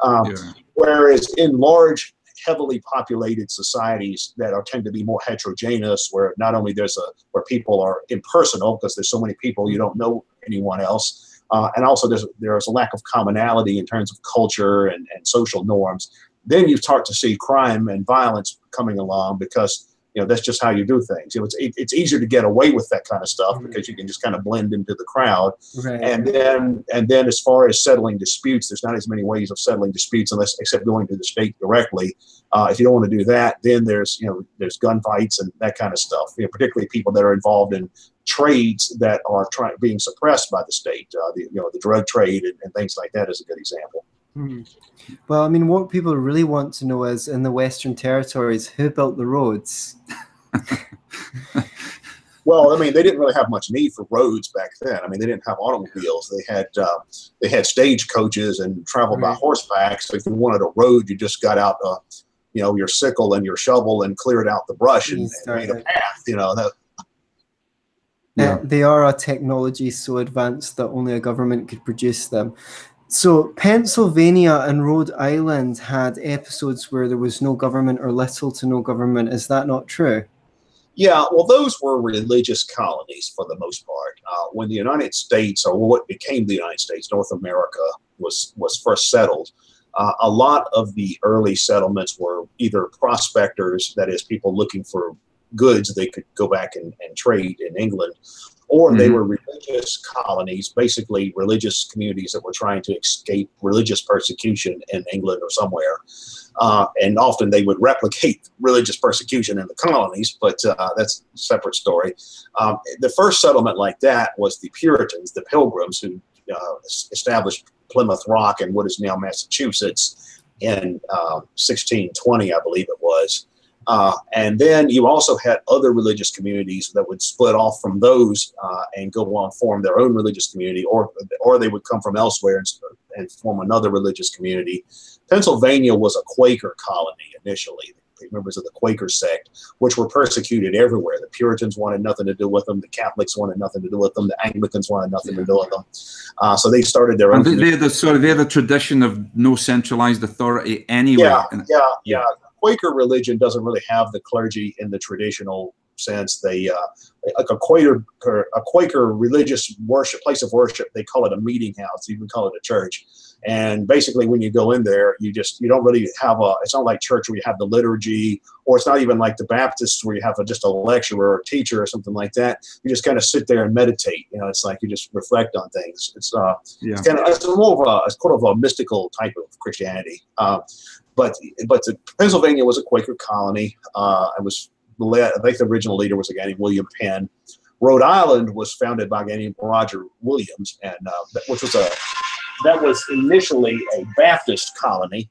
Um, yeah. Whereas in large, heavily populated societies that are tend to be more heterogeneous, where not only there's a where people are impersonal because there's so many people you don't know anyone else. Uh, and also there's there's a lack of commonality in terms of culture and, and social norms then you start to see crime and violence coming along because you know that's just how you do things. You know, it's it's easier to get away with that kind of stuff mm-hmm. because you can just kind of blend into the crowd. Right. And then and then as far as settling disputes, there's not as many ways of settling disputes unless except going to the state directly. Uh, if you don't want to do that, then there's you know there's gunfights and that kind of stuff. You know, particularly people that are involved in trades that are trying being suppressed by the state. Uh, the you know the drug trade and, and things like that is a good example. Mm. Well, I mean, what people really want to know is in the Western Territories, who built the roads? well, I mean, they didn't really have much need for roads back then. I mean, they didn't have automobiles. They had uh, they had stage coaches and traveled right. by horseback. So if you wanted a road, you just got out, uh, you know, your sickle and your shovel and cleared out the brush and, and made a path. You know, that, yeah. they are a technology so advanced that only a government could produce them. So Pennsylvania and Rhode Island had episodes where there was no government or little to no government. Is that not true? Yeah, well, those were religious colonies for the most part. Uh, when the United States, or what became the United States, North America, was was first settled, uh, a lot of the early settlements were either prospectors, that is, people looking for goods they could go back and, and trade in England, or mm-hmm. they were religious colonies, basically religious communities that were trying to escape religious persecution in England or somewhere. Uh, and often they would replicate religious persecution in the colonies, but uh, that's a separate story. Um, the first settlement like that was the Puritans, the Pilgrims, who uh, established Plymouth Rock in what is now Massachusetts in 1620, um, I believe it was. Uh, and then you also had other religious communities that would split off from those uh, and go on form their own religious community, or or they would come from elsewhere and, and form another religious community. Pennsylvania was a Quaker colony initially, members of the Quaker sect, which were persecuted everywhere. The Puritans wanted nothing to do with them. The Catholics wanted nothing to do with them. The Anglicans wanted nothing yeah. to do with them. Uh, so they started their own. They're the sort of they're the tradition of no centralized authority anywhere. Yeah, yeah, yeah. Quaker religion doesn't really have the clergy in the traditional sense. They uh, like a Quaker a Quaker religious worship place of worship. They call it a meeting house. You can call it a church. And basically, when you go in there, you just you don't really have a. It's not like church where you have the liturgy, or it's not even like the Baptists where you have a, just a lecturer or a teacher or something like that. You just kind of sit there and meditate. You know, it's like you just reflect on things. It's uh, yeah. it's kind of it's more of a it's kind of a mystical type of Christianity. Uh, but but the, Pennsylvania was a Quaker colony. Uh, it was. I think the original leader was a guy named William Penn. Rhode Island was founded by a guy named Roger Williams, and uh, which was a that was initially a Baptist colony.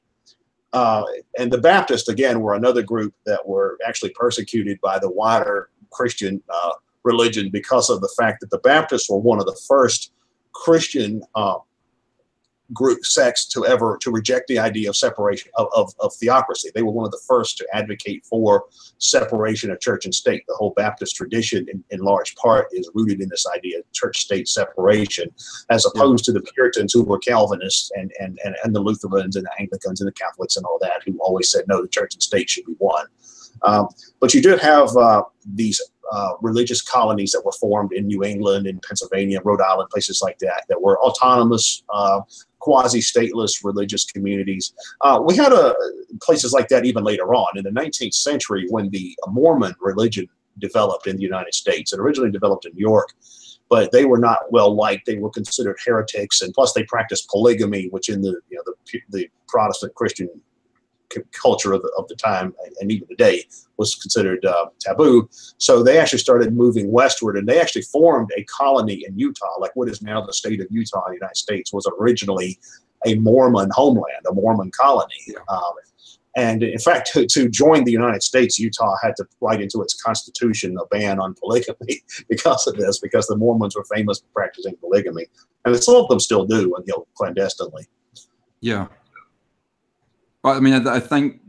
Uh, and the Baptists, again, were another group that were actually persecuted by the wider Christian uh, religion because of the fact that the Baptists were one of the first Christian uh, group sects to ever to reject the idea of separation of, of, of, theocracy. They were one of the first to advocate for separation of church and state. The whole Baptist tradition, in, in large part, is rooted in this idea of church-state separation, as opposed yeah. to the Puritans who were Calvinists and, and, and, and the Lutherans and the Anglicans and the Catholics and all that, who always said no, the church and state should be one. Um, but you did have uh, these uh, religious colonies that were formed in New England, in Pennsylvania, Rhode Island, places like that, that were autonomous, uh, quasi-stateless religious communities. Uh, we had a, places like that even later on in the 19th century when the Mormon religion developed in the United States. It originally developed in New York, but they were not well liked. They were considered heretics, and plus they practiced polygamy, which in the you know the, the Protestant Christian culture of the, of the time and even today was considered uh, taboo. So they actually started moving westward and they actually formed a colony in Utah, like what is now the state of Utah in the United States, was originally a Mormon homeland, a Mormon colony. Um, and in fact, to, to join the United States, Utah had to write into its constitution a ban on polygamy because of this, because the Mormons were famous for practicing polygamy. And some of them still do, and you know, clandestinely. Yeah. Well, I mean, I, I think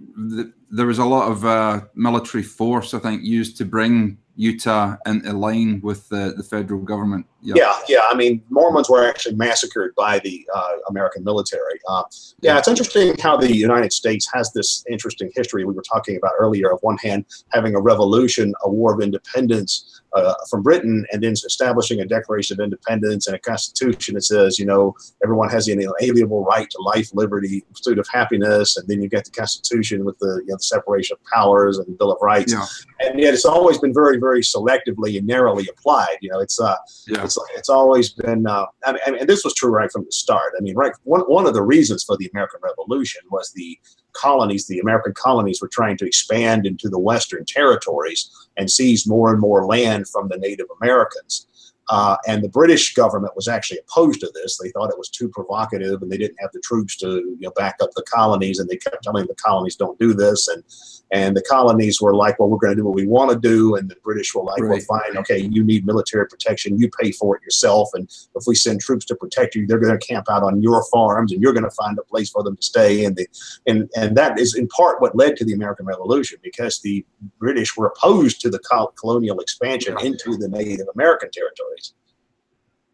there was a lot of uh, military force, I think, used to bring Utah into line with the, the federal government. Yep. Yeah, yeah. I mean, Mormons were actually massacred by the uh, American military. Uh, yeah, it's interesting how the United States has this interesting history we were talking about earlier. Of one hand, having a revolution, a war of independence, uh, from Britain and then establishing a Declaration of Independence and a constitution that says, you know, everyone has the inalienable right to life, liberty, pursuit of happiness. And then you get the Constitution with the, you know, the separation of powers and the Bill of Rights. Yeah. And yet it's always been very, very selectively and narrowly applied. You know, it's, uh, yeah. it's, it's always been, uh, I mean, and this was true right from the start. I mean, right, one, one of the reasons for the American Revolution was the colonies, the American colonies were trying to expand into the Western territories and seize more and more land from the Native Americans. Uh, and the British government was actually opposed to this. They thought it was too provocative, and they didn't have the troops to you know, back up the colonies. And they kept telling the colonies, "Don't do this." And and the colonies were like, "Well, we're going to do what we want to do." And the British were like, right. "Well, fine, okay, you need military protection. You pay for it yourself. And if we send troops to protect you, they're going to camp out on your farms, and you're going to find a place for them to stay." And the and and that is in part what led to the American Revolution because the British were opposed to the colonial expansion into the Native American territory.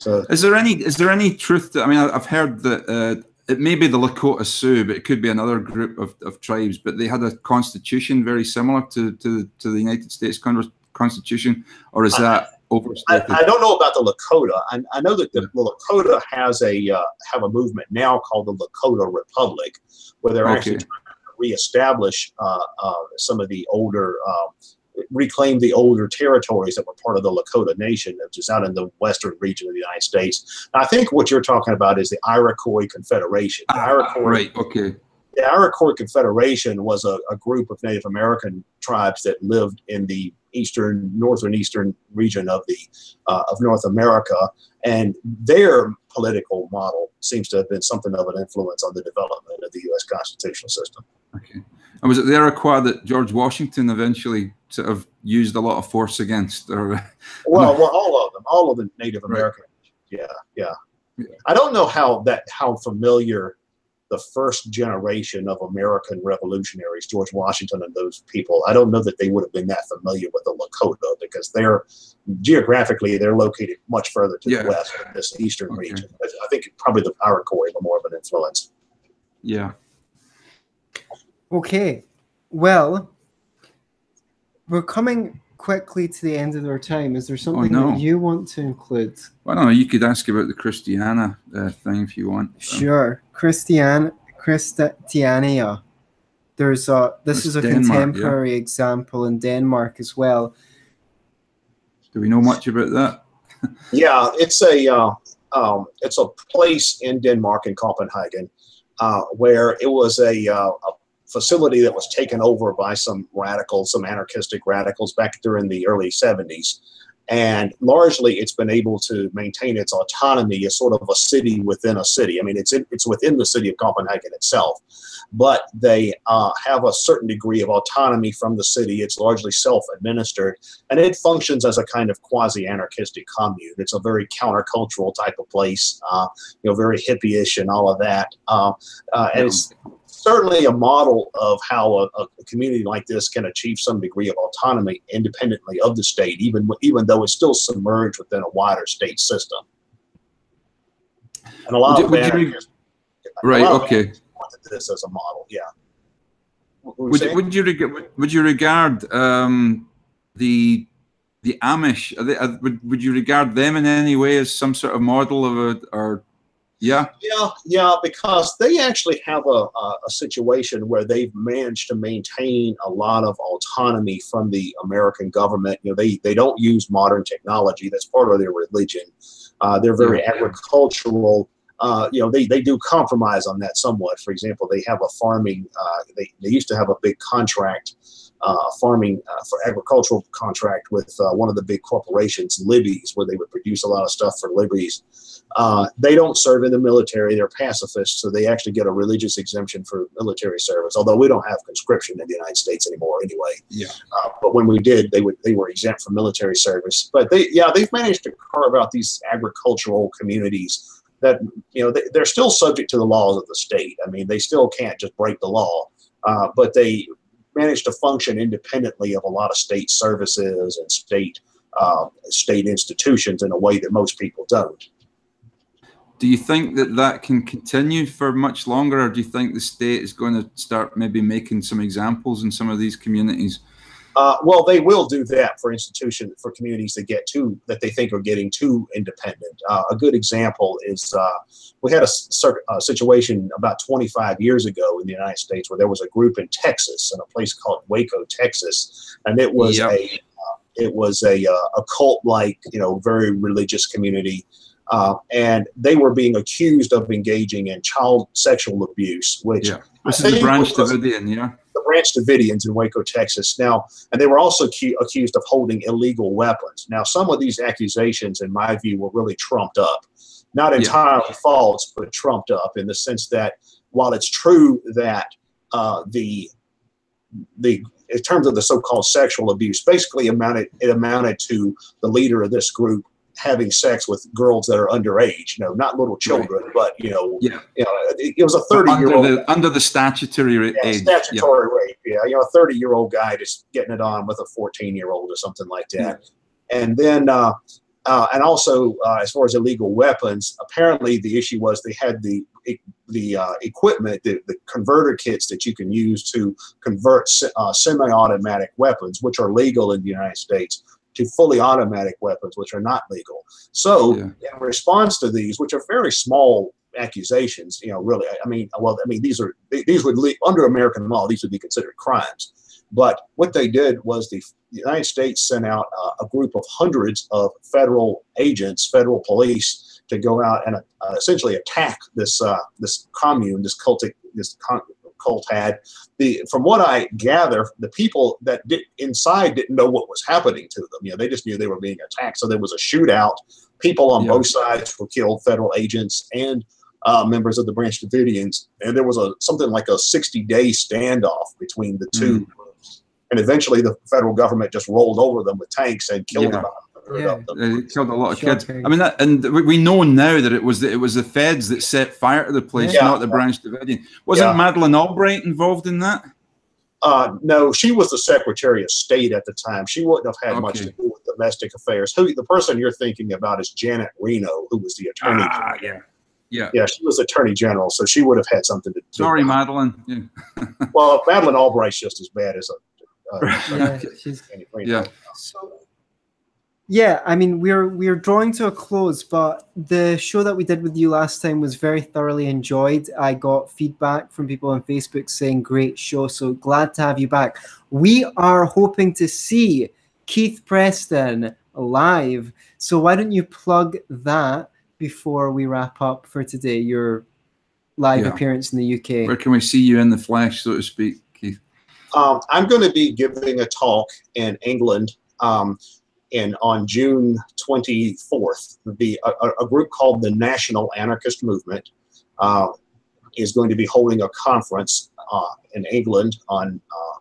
So, is there any is there any truth? To, I mean, I've heard that uh, it may be the Lakota Sioux, but it could be another group of, of tribes. But they had a constitution very similar to to, to the United States Constitution, or is that? I, I, don't know about the Lakota. I, I know that the, the Lakota has a uh, have a movement now called the Lakota Republic, where they're okay. actually trying to reestablish uh, uh, some of the older uh, reclaim the older territories that were part of the Lakota Nation, which is out in the western region of the United States. I think what you're talking about is the Iroquois Confederation. The ah, Iroquois, right. Okay. The Iroquois Confederation was a, a group of Native American tribes that lived in the eastern, northern eastern region of the uh, of North America, and their political model seems to have been something of an influence on the development of the U.S. constitutional system. Okay. And was it the Iroquois that George Washington eventually sort of used a lot of force against? Or well, well, all of them, all of the Native American. Right. Yeah, yeah, yeah. I don't know how that how familiar the first generation of American revolutionaries, George Washington and those people. I don't know that they would have been that familiar with the Lakota because they're geographically they're located much further to yeah. the west in this eastern okay. region. I think probably the Iroquois were more of an influence. Yeah. Okay. Well, we're coming quickly to the end of our time. Is there something no. that you want to include? Well, I don't know. You could ask about the Christiana uh, thing if you want. So, Sure, Christian Christiania. There's a this That's is a Denmark, yeah. contemporary example in Denmark as well. do we know much about that? Yeah, it's a uh, um, it's a place in Denmark in Copenhagen uh, where it was a, uh, a facility that was taken over by some radicals, some anarchistic radicals back during the early 70s. And largely, it's been able to maintain its autonomy as sort of a city within a city. I mean, it's in, it's within the city of Copenhagen itself, but they uh, have a certain degree of autonomy from the city. It's largely self-administered, and it functions as a kind of quasi-anarchistic commune. It's a very countercultural type of place, uh, you know, very hippie-ish and all of that. Uh, uh, and it's certainly a model of how a, a community like this can achieve some degree of autonomy independently of the state, even even though it's still submerged within a wider state system. And a lot Would of would you- Right. Okay. this as a model. Yeah. Would, would you reg- would you regard um, the the Amish? Are they, are, would would you regard them in any way as some sort of model of a or yeah? Yeah, yeah, because they actually have a, a, a situation where they've managed to maintain a lot of autonomy from the American government. You know, they, they don't use modern technology. That's part of their religion. Uh, they're very Yeah. agricultural. Uh, you know, they, they do compromise on that somewhat. For example, they have a farming, uh, they, they used to have a big contract, uh, farming uh, for agricultural contract with uh, one of the big corporations, Libby's, where they would produce a lot of stuff for Libby's. Uh, they don't serve in the military. They're pacifists, so they actually get a religious exemption for military service. Although we don't have conscription in the United States anymore, anyway. Yeah. Uh, but when we did, they would they were exempt from military service. But they, yeah, they've managed to carve out these agricultural communities that you know they, they're still subject to the laws of the state. I mean, they still can't just break the law, uh, but they manage to function independently of a lot of state services and state uh, state institutions in a way that most people don't. Do you think that that can continue for much longer, or do you think the state is going to start maybe making some examples in some of these communities? Uh, well, they will do that for institutions, for communities that get too, that they think are getting too independent. Uh, a good example is uh, we had a, a situation about 25 years ago in the United States where there was a group in Texas, in a place called Waco, Texas, and it was Yep. a uh, it was a uh, a cult like you know very religious community. Uh, and they were being accused of engaging in child sexual abuse, which Yeah. This is the Branch Davidian, yeah. the Branch Davidians in Waco, Texas. Now, and they were also cu- accused of holding illegal weapons. Now, some of these accusations, in my view, were really trumped up. Not entirely false, but trumped up in the sense that while it's true that uh, the the in terms of the so-called sexual abuse, basically amounted it amounted to the leader of this group having sex with girls that are underage. You know, not little children, but you know, Yeah. you know, it, it was a thirty-year-old Under the, under the statutory yeah, age. Yeah. statutory rape. Yeah, you know, a 30 year old guy just getting it on with a 14 year old or something like that. And then, uh, uh, and also, uh, as far as illegal weapons, apparently the issue was they had the the uh, equipment, the, the converter kits that you can use to convert se- uh, semi-automatic weapons, which are legal in the United States, to fully automatic weapons, which are not legal. So, Yeah. in response to these, which are very small accusations, you know, really, I- mean, well, I mean, these are these would le- under American law, these would be considered crimes. But what they did was the United States sent out uh, a group of hundreds of federal agents, federal police, to go out and uh, essentially attack this uh, this commune, this cultic, this con- cult had. The from what I gather, the people that did inside didn't know what was happening to them. You know, they just knew they were being attacked. So there was a shootout. People on Yeah. both sides were killed, federal agents and uh, members of the Branch Davidians, and there was a something like a 60 day standoff between the two groups. And eventually, the federal government just rolled over them with tanks and killed Yeah. third Yeah. of. It killed a lot of kids. Shocking. I mean, that, and we- we know now that it was the, it was the feds that set fire to the place, Yeah. not the Branch Davidian. Wasn't Yeah. Madeleine Albright involved in that? Uh, no, she was the Secretary of State at the time. She wouldn't have had much to do with domestic affairs. Who the person you're thinking about is Janet Reno, who was the Attorney. Ah, General. yeah. Yeah. Yeah, she was Attorney General, so she would have had something to do. Sorry. Madeleine. Yeah. Well, Madeleine Albright's just as bad as a Uh, Yeah, she's Yeah. So, yeah, I mean we're we're drawing to a close, but the show that we did with you last time was very thoroughly enjoyed. I got feedback from people on Facebook saying great show, so glad to have you back. We are hoping to see Keith Preston live. So why don't you plug that before we wrap up for today? Your live Yeah. appearance in the UK. Where can we see you in the flesh, so to speak, Keith? Um, I'm going to be giving a talk in England um, in on June 24th. The a, a- group called the National Anarchist Movement uh, is going to be holding a conference uh, in England on uh,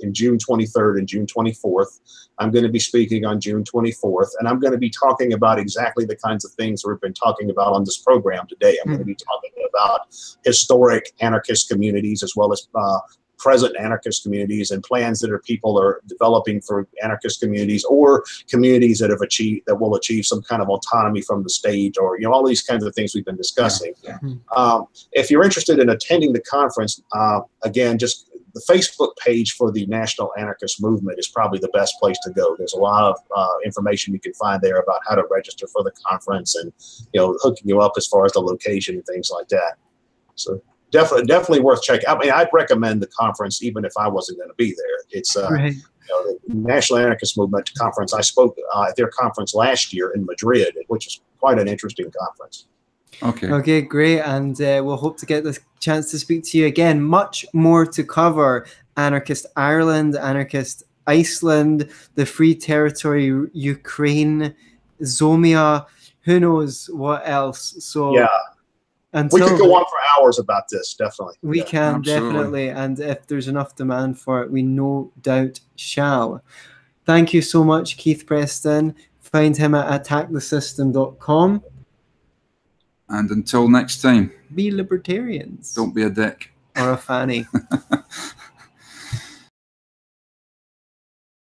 in June 23rd and June 24th. I'm going to be speaking on June 24th, and I'm going to be talking about exactly the kinds of things we've been talking about on this program today. I'm going to be talking about historic anarchist communities as well as uh, present anarchist communities and plans that are people are developing for anarchist communities or communities that have achieved that will achieve some kind of autonomy from the state or you know all these kinds of things we've been discussing. Yeah. Um, if you're interested in attending the conference, uh, again, just the Facebook page for the National Anarchist Movement is probably the best place to go. There's a lot of uh, information you can find there about how to register for the conference and you know hooking you up as far as the location and things like that. So definitely, definitely worth checking. I mean, I'd recommend the conference even if I wasn't going to be there. It's uh, Right. you know, the National Anarchist Movement conference. I spoke uh, at their conference last year in Madrid, which is quite an interesting conference. Okay. Okay, great. And uh, we'll hope to get this chance to speak to you again. Much more to cover Anarchist Ireland, Anarchist Iceland, the Free Territory Ukraine, Zomia, who knows what else. So, yeah, until we could go on for hours about this. Definitely. we Yeah. can Absolutely. definitely. And if there's enough demand for it, we no doubt shall. Thank you so much, Keith Preston. Find him at attackthesystem.com. And until next time, Be libertarians don't be a dick. or a fanny.